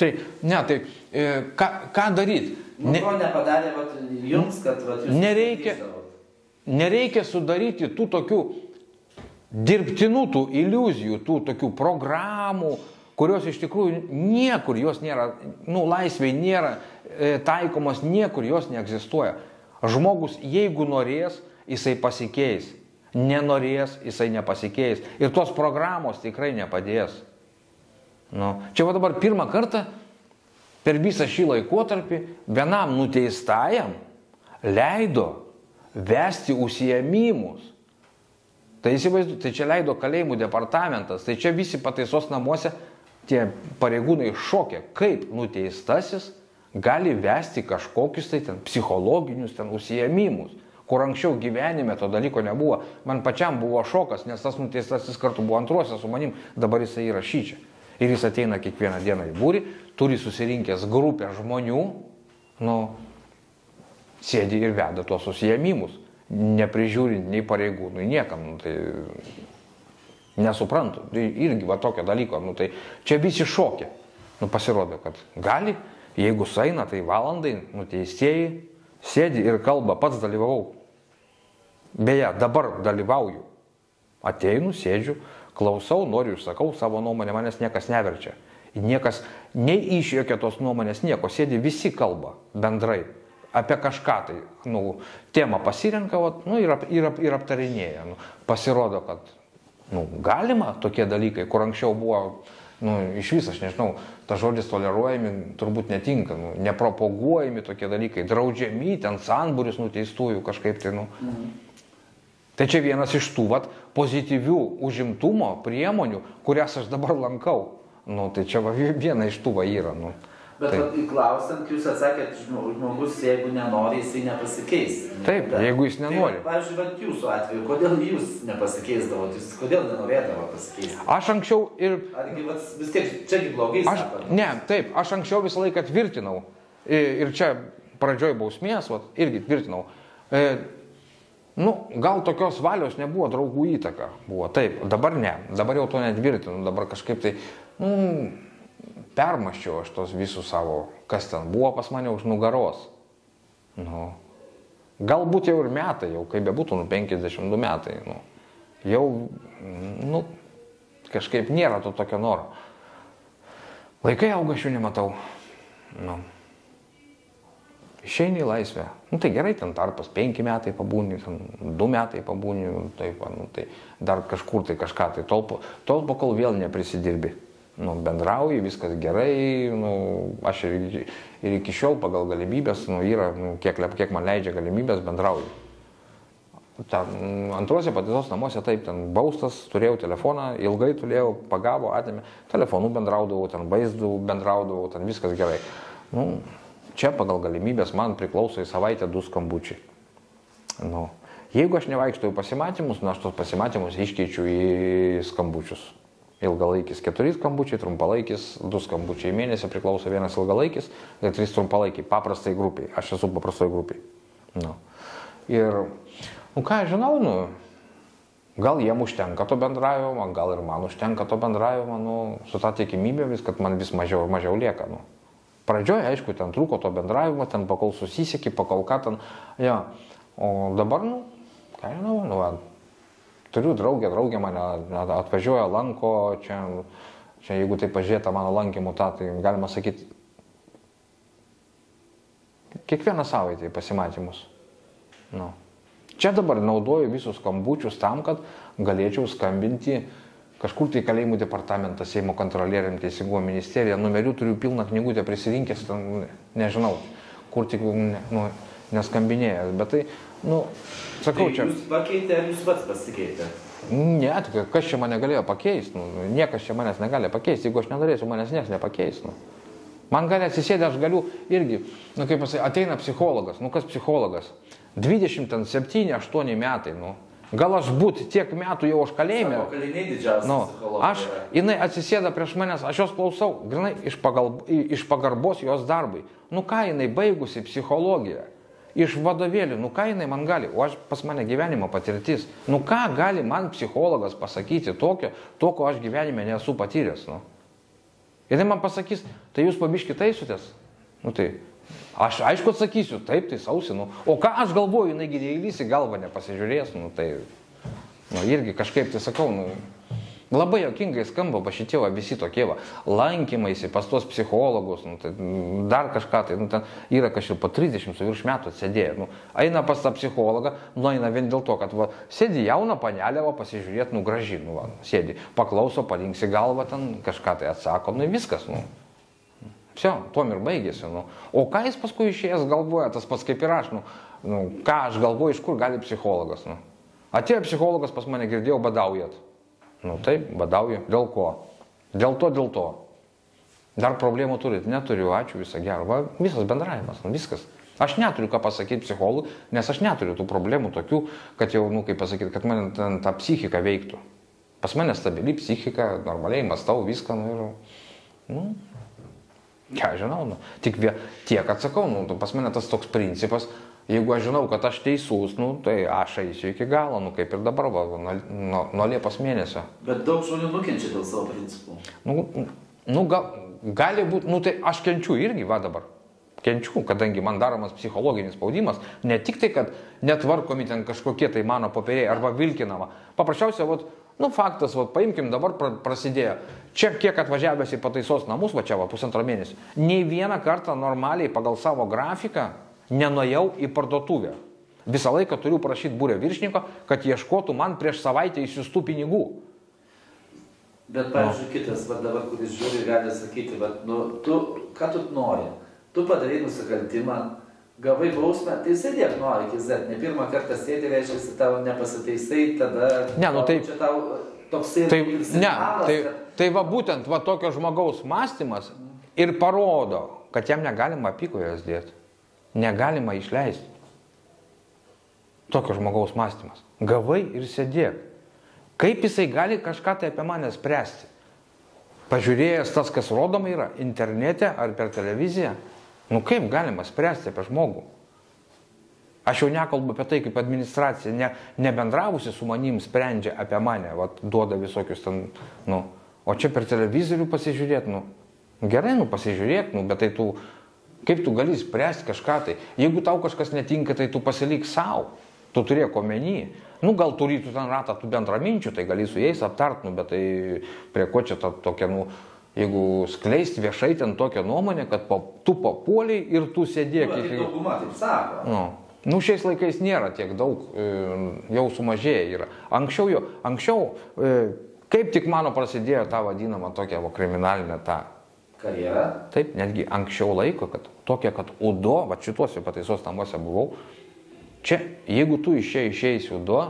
Tai, ne, tai e, ką, ką daryti? Ne, ko nepadarė vat, jums, kad vat, jūs Nereikia- nereikia sudaryti tų tokių dirbtinų tų iliuzijų, tų tokių programų, kurios iš tikrųjų niekur jos nėra, nu, laisvėje nėra e, taikomos, niekur jos neegzistuoja. Žmogus, jeigu norės, jisai pasikeis. Nenorės, jisai nepasikeis. Ir tos programos tikrai nepadės. Nu, čia va dabar pirmą kartą per visą šį laikotarpį vienam nuteistajam leido vesti užsiemimus. Tai įsivaizduoju, tai čia leido kalėjimų departamentas, tai čia visi pataisos namuose tie pareigūnai šokė, kaip nuteistasis gali vesti kažkokius tai ten psichologinius ten užsiemimus, kur anksčiau gyvenime to dalyko nebuvo. Man pačiam buvo šokas, nes tas nuteistasis kartu buvo antrosios su manim, dabar jisai yra šyčia. Ir jis ateina kiekvieną dieną į būrį, turi susirinkęs grupę žmonių, nu, sėdi ir veda tuos susijėmimus, neprižiūrint nei pareigūnų, niekam. Nu, tai nesuprantu. Tai irgi va tokio dalyko. Nu, tai čia visi šokia. Nu, pasirodo, kad gali, jeigu sueina, tai valandai nuteistieji sėdi ir kalba, pats dalyvavau. Beje, dabar dalyvauju. Ateinu, sėdžiu, klausau, noriu, išsakau savo nuomonę, manęs niekas neverčia. Niekas nei išjokia tos nuomonės, nieko, sėdi visi kalba bendrai apie kažką tai, nu, temą pasirenka vat, nu, ir, ap, ir, ap, ir aptarinėja. Nu, pasirodo, kad nu, galima tokie dalykai, kur anksčiau buvo, nu, iš vis, aš nežinau, ta žodis toleruojami turbūt netinka, nu, nepropaguojami tokie dalykai, draudžiami, ten sambūris nuteistųjų kažkaip tai, nu. Mhm. Tai čia vienas iš tų vat, pozityvių užimtumo priemonių, kurias aš dabar lankau. Nu, tai čia va, viena iš tų va yra. Nu. Bet vat, klausiant, jūs atsakėt, žmogus, jeigu nenori, jisai nepasikeis. Taip, Bet, jeigu jis nenori. Tai, pavyzdžiui, vat, jūsų atveju, kodėl jūs nepasikeisdavot, jūs kodėl nenorėdavo pasikeisti? Aš anksčiau ir... Argi vat, vis tiek, čiagi blogai aš, sakot? Ne, taip, aš anksčiau visą laiką tvirtinau. Ir čia pradžioj bausmės, vat, irgi tvirtinau. E, Nu, gal tokios valios nebuvo, draugų įtaka buvo. Taip, dabar ne, dabar jau to netvirtinu, dabar kažkaip tai, nu, permaščiau aš tos visus savo, kas ten buvo pas mane už nugaros. Nu, galbūt jau ir metai, jau kaip bebūtų, nu, 52 metai, nu, jau, nu, kažkaip nėra to tokio noro. Laikai auga, aš jų nematau. Nu. Išeini į laisvę. Nu tai gerai, ten tarpas penki metai pabūni, ten du metai pabūni, taip, nu, tai dar kažkur tai kažką, tai tol, tol kol vėl neprisidirbi. Nu, bendrauji, viskas gerai, nu, aš ir, ir iki šiol pagal galimybės, nu, yra, nu, kiek, kiek man leidžia galimybės, bendrauju. Ten, antrose pataisos namuose taip, ten baustas, turėjau telefoną, ilgai turėjau, pagavo, atėmė, telefonu bendraudavau, ten vaizdų bendraudavau, ten viskas gerai. Nu, Čia pagal galimybės man priklauso į savaitę du skambučiai. Nu, jeigu aš nevaikštų į pasimatymus, nu aš tos pasimatymus iškeičiu į skambučius. Ilgalaikis keturi skambučiai, trumpalaikis du skambučiai. Mėnesį priklauso vienas ilgalaikis ir trys trumpalaikiai. Paprastai grupiai. Aš esu paprastoj grupiai. Nu. Ir, nu ką žinau, nu, gal jiem užtenka to bendravimo, gal ir man užtenka to bendravimo, nu, su tą tikimybė vis, kad man vis mažiau ir mažiau lieka. Nu. Pradžioje, aišku, ten trūko to bendravimo, ten pakol susisiekė, pakol ką ten. Ja. O dabar, nu, ką žinau, nu, turiu draugę, draugė mane atvažiuoja, lanko, čia, čia jeigu tai pažiūrėta mano lankymų, tą, tai galima sakyti, kiekvieną savaitę į pasimatymus. Nu. Čia dabar naudoju visus skambučius tam, kad galėčiau skambinti kažkur tai kalėjimų departamentas, Seimo kontrolieriam, Teisingumo ministerija, numerių turiu pilną knygutę prisirinkęs, ten, nežinau, kur tik ne, nu, neskambinėjęs, bet tai, nu, sakau, tai čia. Jūs pakeitė ar jūs pats pasikeitė? Ne, tik kas čia mane galėjo pakeisti, nu, niekas čia manęs negali pakeisti, jeigu aš nenorėsiu, manęs niekas nepakeis. Nu. Man gali atsisėdę, aš galiu irgi, nu kaip pasakyti, ateina psichologas, nu kas psichologas? 27, 8 metai, nu, Gal aš būt tiek metų jau aš kalėjime. Kaliniai didžiausias. Nu, aš, jinai atsisėda prieš manęs, aš jos klausau, grinai, iš, pagal, iš pagarbos jos darbai. Nu ką jinai baigusi psichologiją, iš vadovėlių, nu ką jinai man gali, o aš pas mane gyvenimo patirtis. Nu ką gali man psichologas pasakyti tokio, to, ko aš gyvenime nesu patyręs. Nu. Jinai man pasakys, tai jūs pabiški taisotės. Nu tai Aš aišku atsakysiu, taip, tai sausinu. O ką aš galvoju, jinai gydėjėlys į galvą nepasižiūrės, nu tai, nu irgi kažkaip tai sakau, nu, labai jokingai skamba pa šitie va visi tokie va, lankymaisi pas tos psichologus, nu, tai, dar kažką, tai nu, ten yra kažkaip po 30 su virš metų sėdėjo, nu, eina pas tą psichologą, nu eina vien dėl to, kad va, sėdi jauna panelė, va, pasižiūrėt, nu graži, nu, va, sėdi, paklauso, palinksi galvą, ten kažką tai atsako, nu viskas, nu. Čia, tom ir baigėsi. Nu. O ką jis paskui išėjęs galvoja, tas pats kaip ir aš, nu, nu, ką aš galvoju, iš kur gali psichologas. Nu. Atėjo psichologas pas mane, girdėjau, badaujat. Nu taip, badauju. Dėl ko? Dėl to, dėl to. Dar problemų turit? Neturiu, ačiū, visą gerą. Va, visas bendravimas, nu, viskas. Aš neturiu ką pasakyti psichologui, nes aš neturiu tų problemų tokių, kad jau, nu, kaip pasakyti, kad man ten ta psichika veiktų. Pas mane stabili psichika, normaliai mąstau viską, nu ir, nu, ką žinau, nu, tik vie, tiek atsakau, nu, pas mane tas toks principas, jeigu aš žinau, kad aš teisus, nu, tai aš eisiu iki galo, nu, kaip ir dabar, va, nuo, nuo, nuo Liepos mėnesio. Bet daug žmonių nukenčia dėl savo principų. Nu, nu gal, gali būti, nu, tai aš kenčiu irgi, va dabar kenčiu, kadangi man daromas psichologinis spaudimas, ne tik tai, kad netvarkomi ten kažkokie tai mano popieriai arba vilkinama. Paprasčiausia, vat, nu faktas, vat, paimkim dabar prasidėjo. Čia kiek atvažiavęs į pataisos namus, va čia va pusantrą mėnesį, nei vieną kartą normaliai pagal savo grafiką nenuėjau į parduotuvę. Visą laiką turiu prašyti būrė viršininko, kad ieškotų man prieš savaitę įsiustų pinigų. Bet, pavyzdžiui, no. kitas, va dabar, kuris žiūri, gali sakyti, va, nu, tu, ką tu nori? Tu padarai nusikaltimą, gavai bausmę, tai sėdėk iki Z. Ne pirmą kartą sėdė, reiškia, tau nepasitaisai, tada... Ne, nu tai... Čia tau toksai... Tai, ne, tai, tai va būtent va tokio žmogaus mąstymas ir parodo, kad jam negalima apykojas dėti. Negalima išleisti. Tokio žmogaus mąstymas. Gavai ir sėdėk. Kaip jisai gali kažką tai apie mane spręsti? Pažiūrėjęs tas, kas rodoma yra internete ar per televiziją, Nu kaip galima spręsti apie žmogų? Aš jau nekalbu apie tai, kaip administracija, ne, nebendravusi su manim, sprendžia apie mane, vat, duoda visokius ten, nu, o čia per televizorių pasižiūrėti, nu, gerai, nu, pasižiūrėk, nu, bet tai tu, kaip tu gali spręsti kažką tai, jeigu tau kažkas netinka, tai tu pasilik savo, tu turėk omeny, nu, gal turi tu ten ratą tų bendraminčių, tai gali su jais aptart, nu, bet tai prie ko čia ta tokia, nu, Jeigu skleisti viešai ten tokią nuomonę, kad pa, tu papuoliai ir tu sėdėk. Nu, tai dauguma taip sako. Nu. Nu, šiais laikais nėra tiek daug, e, jau sumažėję yra. Anksčiau, jo, anksčiau e, kaip tik mano prasidėjo ta vadinama tokia va, kriminalinė ta karjera. Taip, netgi anksčiau laiko, kad tokia, kad UDO, va šituose pataisos namuose buvau, čia, jeigu tu iš čia išeisi UDO,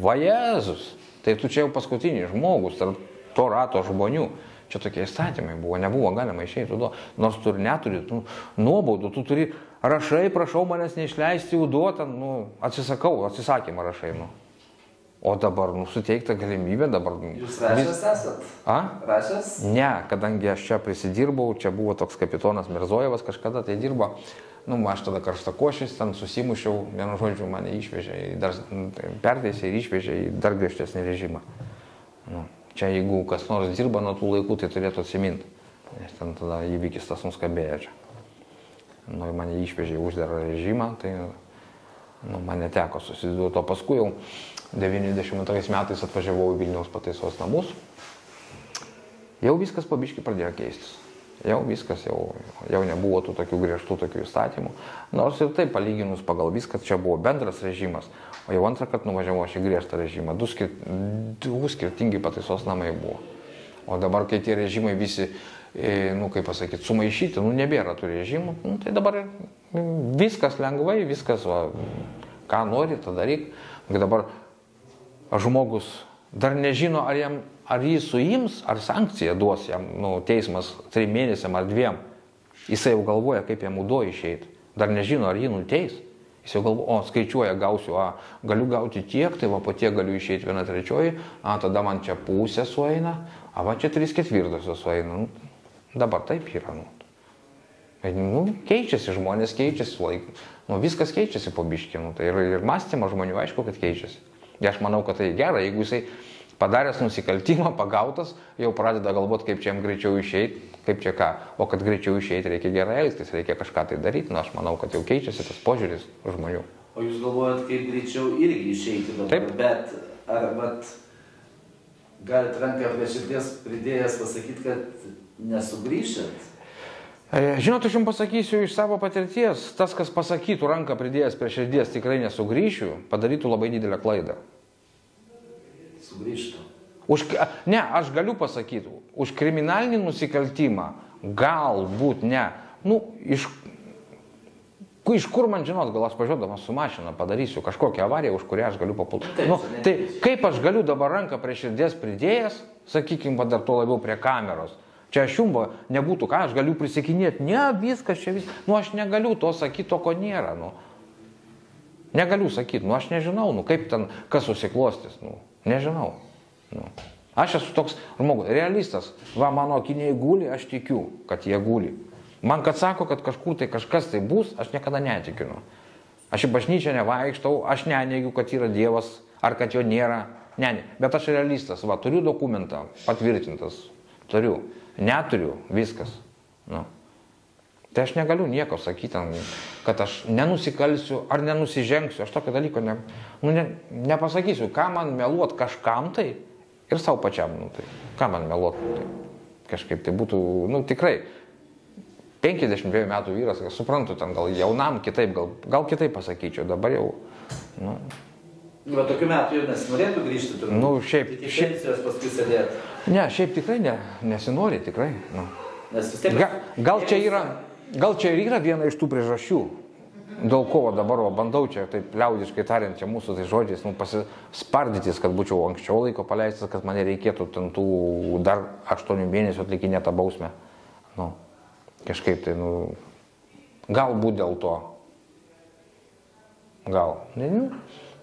va Jėzus, tai tu čia jau paskutinis žmogus tarp to rato žmonių. Čia tokie įstatymai buvo, nebuvo galima išeiti udo. Nors tu ir neturi nu, nuobaudų, tu turi rašai, prašau manęs neišleisti uduotą, nu, atsisakau, atsisakymą rašai. Nu. O dabar, nu, suteikta galimybė dabar. Nu, Jūs rašęs vis... esat? A? Rašęs? Ne, kadangi aš čia prisidirbau, čia buvo toks kapitonas Mirzojevas kažkada tai dirbo. Nu, aš tada karštą košės ten susimušiau, vienu žodžiu, mane išvežė, dar, perteisė ir išvežė į dar griežtesnį režimą. Nu. Čia jeigu kas nors dirba nuo tų laikų, tai turėtų atsiminti. Nes ten tada įvykis tas nuskambėjo čia. Nu, mane išvežė į uždarą režimą, tai nu, man neteko susidūrti. O paskui jau 92 metais atvažiavau į Vilniaus pataisos namus. Jau viskas pabiški pradėjo keistis. Jau viskas, jau, jau nebuvo tų tokių griežtų tokių įstatymų. Nors ir taip palyginus pagal viską, čia buvo bendras režimas, o jau antrą kartą nuvažiavau aš į griežtą režimą. Du, skir du skirtingi pataisos namai buvo. O dabar, kai tie režimai visi, nu kaip pasakyti, sumaišyti, nu nebėra tų režimų, nu, tai dabar viskas lengvai, viskas, va, ką nori, tą daryk. Dabar žmogus dar nežino, ar jam ar jį suims, ar sankciją duos jam, nu, teismas trim mėnesiam ar dviem. Jisai jau galvoja, kaip jam udo išeiti. Dar nežino, ar jį nuteis. Jis jau galvoja, o skaičiuoja, gausiu, a, galiu gauti tiek, tai va po tiek galiu išeiti viena trečioji, a, tada man čia pusė sueina, a va čia trys ketvirtosios sueina. Nu, dabar taip yra. Nu. Nu, keičiasi žmonės, keičiasi laik. Nu, viskas keičiasi po biškinu. Tai ir, ir mąstymas žmonių aišku, kad keičiasi. Ir aš manau, kad tai gerai, jeigu jisai padaręs nusikaltimą, pagautas, jau pradeda galvoti, kaip čia jam greičiau išeiti, kaip čia ką. O kad greičiau išeiti, reikia gerai elgtis, reikia kažką tai daryti. Na, aš manau, kad jau keičiasi tas požiūris žmonių. O jūs galvojat, kaip greičiau irgi išeiti dabar. Taip. Bet ar vat, galite ranką prie širdies pridėjęs pasakyti, kad nesugrįšit? E, žinot, aš jums pasakysiu iš savo patirties, tas, kas pasakytų ranką pridėjęs prie širdies tikrai nesugrįšiu, padarytų labai didelę klaidą sugrįžtų. Už, ne, aš galiu pasakyti, už kriminalinį nusikaltimą galbūt ne. Nu, iš, iš kur man žinot, gal aš važiuodamas su mašina padarysiu kažkokią avariją, už kurią aš galiu papulti. Nu, nu, tai kaip aš galiu dabar ranką prie širdies pridėjęs, sakykime, dar to labiau prie kameros, Čia aš jums nebūtų ką, aš galiu prisikinėti, ne, viskas čia viskas. Nu, aš negaliu to sakyti, to ko nėra. Nu. Negaliu sakyti, nu, aš nežinau, nu, kaip ten, kas susiklostys, nu, nežinau. Nu. Aš esu toks žmogus, realistas. Va, mano akiniai guli, aš tikiu, kad jie guli. Man, kad sako, kad kažkur tai kažkas tai bus, aš niekada netikiu. Nu. Aš į bažnyčią nevaikštau, aš neneigiu, kad yra Dievas ar kad jo nėra. Ne, ne. Bet aš realistas, va, turiu dokumentą, patvirtintas, turiu. Neturiu, viskas. Nu. Tai aš negaliu nieko sakyti, kad aš nenusikalsiu ar nenusižengsiu, aš tokio dalyko ne, nu, ne, nepasakysiu, ką man meluot kažkam tai ir savo pačiam, nu, tai ką man meluot, nu, tai kažkaip tai būtų, nu tikrai, 52 metų vyras, suprantu, ten gal jaunam kitaip, gal, gal kitaip pasakyčiau, dabar jau, nu. Va tokių metų jau nesinorėtų grįžti, turbūt. Nu, šiaip. Iki pensijos paskui sėdėti. Ne, šiaip tikrai ne, nesinori, tikrai. Nu. Ga, gal, čia yra, gal čia ir yra viena iš tų priežasčių, dėl ko dabar va, bandau čia, taip liaudiškai tariant, čia mūsų tai žodžiais, nu, pasispardytis, kad būčiau anksčiau laiko paleistas, kad mane reikėtų ten tų dar 8 mėnesių atlikinėti tą bausmę. Nu, kažkaip tai, nu, galbūt dėl to. Gal.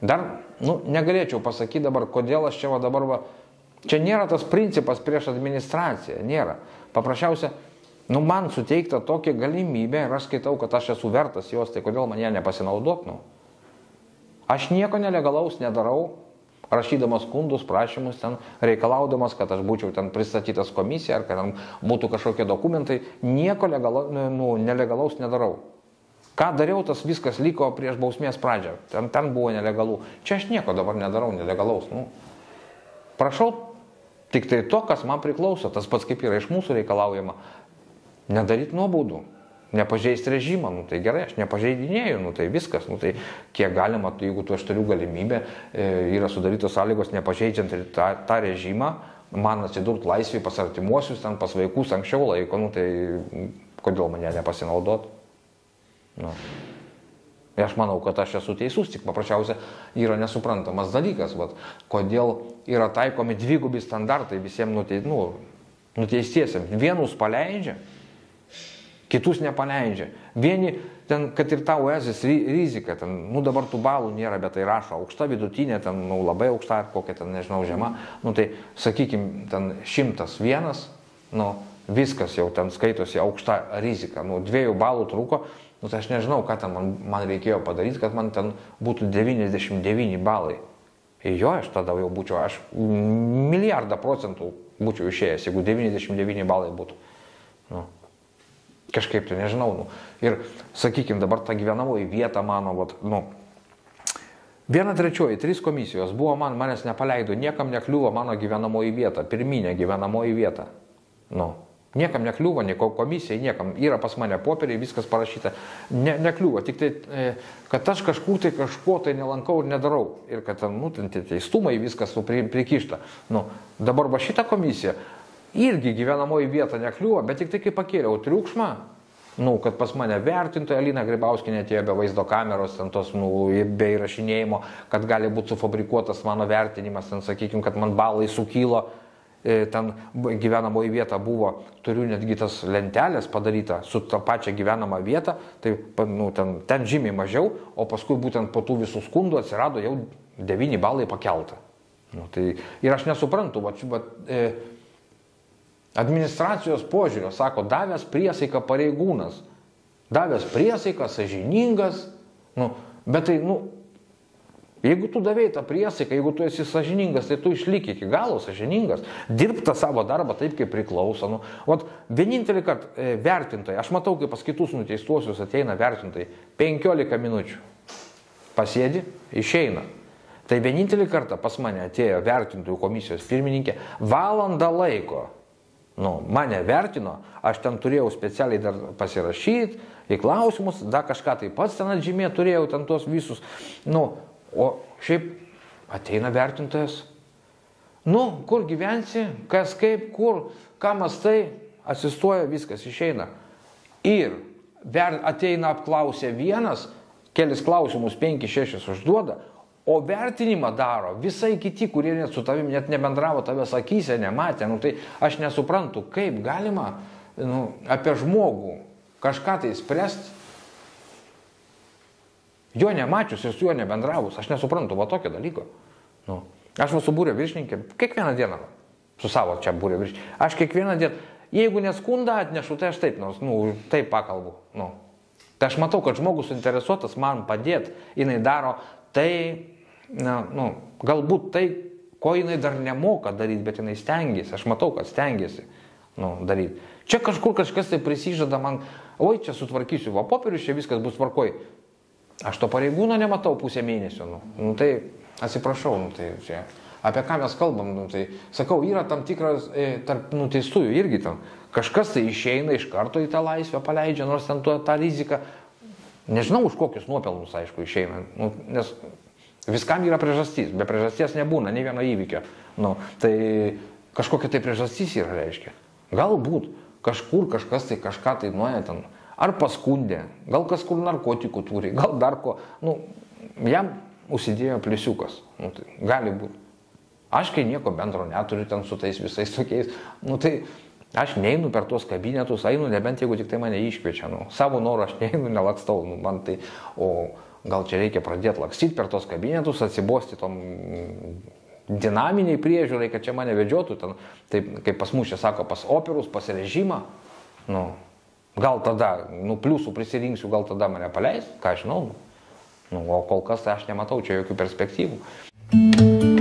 Dar, nu, negalėčiau pasakyti dabar, kodėl aš čia va dabar va. Čia nėra tas principas prieš administraciją, nėra. Paprasčiausia, nu, man suteikta tokia galimybė ir aš skaitau, kad aš esu vertas jos, tai kodėl man ją nepasinaudot, nu. Aš nieko nelegalaus nedarau, rašydamas skundus, prašymus ten, reikalaudamas, kad aš būčiau ten pristatytas komisija ar kad ten būtų kažkokie dokumentai, nieko legala, nu, nelegalaus nedarau. Ką dariau, tas viskas liko prieš bausmės pradžią. Ten, ten buvo nelegalų. Čia aš nieko dabar nedarau nelegalaus. Nu, prašau tik tai to, kas man priklauso. Tas pats kaip yra iš mūsų reikalaujama. Nedaryti nuobaudų. Nepažeisti režimą, nu tai gerai, aš nepažeidinėjau, nu tai viskas, nu tai kiek galima, jeigu tu aš turiu galimybę, e, yra sudarytos sąlygos nepažeidžiant tą, tą režimą, man atsidurt laisvėje pas artimuosius, ten pas vaikus anksčiau laiko, nu tai kodėl man ją nepasinaudot? Nu. Ir aš manau, kad aš esu teisus, tik paprasčiausia yra nesuprantamas dalykas, vat, kodėl yra taikomi dvigubi standartai visiems nutei, nu, nuteistiesiams. Vienus paleidžia, kitus nepaleidžia. Vieni, ten, kad ir tau ezis rizika, ten, nu dabar tų balų nėra, bet tai rašo aukšta vidutinė, ten, nu labai aukšta, kokia ten, nežinau, žema, nu tai, sakykime, ten šimtas vienas, nu viskas jau ten skaitosi aukšta rizika, nu dviejų balų trūko, nu tai aš nežinau, ką ten man, man reikėjo padaryti, kad man ten būtų 99 balai. Ir jo, aš tada jau būčiau, aš milijardą procentų būčiau išėjęs, jeigu 99 balai būtų. Nu. Kažkaip tai nežinau. Nu. Ir sakykime, dabar ta gyvenamoji vieta mano, vat, nu, Viena trečioji, trys komisijos buvo man, manęs nepaleido, niekam nekliuvo mano gyvenamoji vieta, pirminė gyvenamoji vieta. Nu, niekam nekliuvo, nei komisijai, niekam. Yra pas mane popieriai, viskas parašyta. Ne, nekliuvo, tik tai, e, kad aš kažkur tai kažko tai nelankau ir nedarau. Ir kad ten, nu, ten teistumai viskas nu, prikišta. Nu, dabar va šita komisija irgi gyvenamoji vieta nekliuvo, bet tik tai kai pakėliau triukšmą, nu, kad pas mane vertintoja Alina Gribauskinė atėjo be vaizdo kameros, ten tos, nu, be įrašinėjimo, kad gali būti sufabrikuotas mano vertinimas, ten, sakykime, kad man balai sukylo, e, ten gyvenamoji vieta buvo, turiu netgi tas lentelės padaryta su tą pačią gyvenamą vietą, tai nu, ten, ten žymiai mažiau, o paskui būtent po tų visų skundų atsirado jau 9 balai pakelta. Nu, tai, ir aš nesuprantu, va, va, e, Administracijos požiūrio, sako, davęs priesaiką pareigūnas, davęs priesaiką, sažiningas, nu, bet tai, nu, jeigu tu davėjai tą priesaiką, jeigu tu esi sažiningas, tai tu išlik iki galo sažiningas, dirbk tą savo darbą taip, kaip priklauso. Nu, vat, vienintelį kartą e, vertintojai, aš matau, kaip pas kitus nuteistuosius ateina vertintojai, 15 minučių pasėdi, išeina. Tai vienintelį kartą pas mane atėjo vertintojų komisijos pirmininkė valandą laiko Nu, mane vertino, aš ten turėjau specialiai dar pasirašyti į klausimus, dar kažką tai pats ten atžymė turėjau, ten tuos visus. Nu, o šiaip ateina vertintojas. Nu, kur gyvensi, kas kaip, kur, ką mastai, atsistoja, viskas išeina. Ir ateina apklausė vienas, kelis klausimus, penki, šešis užduoda, O vertinimą daro visai kiti, kurie net su tavimi net nebendravo, tavęs akise nematė. Nu, tai aš nesuprantu, kaip galima nu, apie žmogų kažką tai spręsti. Jo nemačius ir su juo nebendravus, aš nesuprantu va tokio dalyko. Nu, aš mūsų būrio viršininkė, kiekvieną dieną, su savo čia būrio viršininkė, aš kiekvieną dieną, jeigu neskundą atnešu, tai aš taip, nors, nu, taip pakalbu. Nu. Tai aš matau, kad žmogus suinteresuotas man padėti, jinai daro tai, na, nu, galbūt tai, ko jinai dar nemoka daryti, bet jinai stengiasi, aš matau, kad stengiasi nu, daryti. Čia kažkur kažkas tai prisižada man, oi, čia sutvarkysiu, va popierius, čia viskas bus tvarkoj. Aš to pareigūno nematau pusę mėnesio, nu, nu tai atsiprašau, nu, tai čia apie ką mes kalbam, nu, tai sakau, yra tam tikras e, tarp nuteistųjų irgi tam. Kažkas tai išeina iš karto į tą laisvę, paleidžia, nors ten tuo, tą riziką, nežinau už kokius nuopelnus, aišku, išeina, nu, nes Viskam yra priežastys, be priežasties nebūna, nei vieno įvykio. Nu, tai kažkokia tai priežastys yra, reiškia. Galbūt kažkur kažkas tai kažką tai nuoja ten, ar paskundė, gal kas kur narkotikų turi, gal dar ko, nu, jam užsidėjo pliusiukas, nu, tai gali būti. Aš kai nieko bendro neturiu ten su tais visais tokiais, nu tai aš neinu per tuos kabinetus, einu nebent jeigu tik tai mane iškviečia, nu, savo norą aš neinu, nelakstau, nu, man tai, o gal čia reikia pradėti lakstyti per tos kabinetus, atsibosti tom dinaminiai priežiūrai, kad čia mane vedžiotų, ten, taip kaip pas mus čia sako, pas operus, pas režimą, nu, gal tada, nu, pliusų prisirinksiu, gal tada mane paleis, ką aš žinau, nu, o kol kas tai aš nematau čia jokių perspektyvų.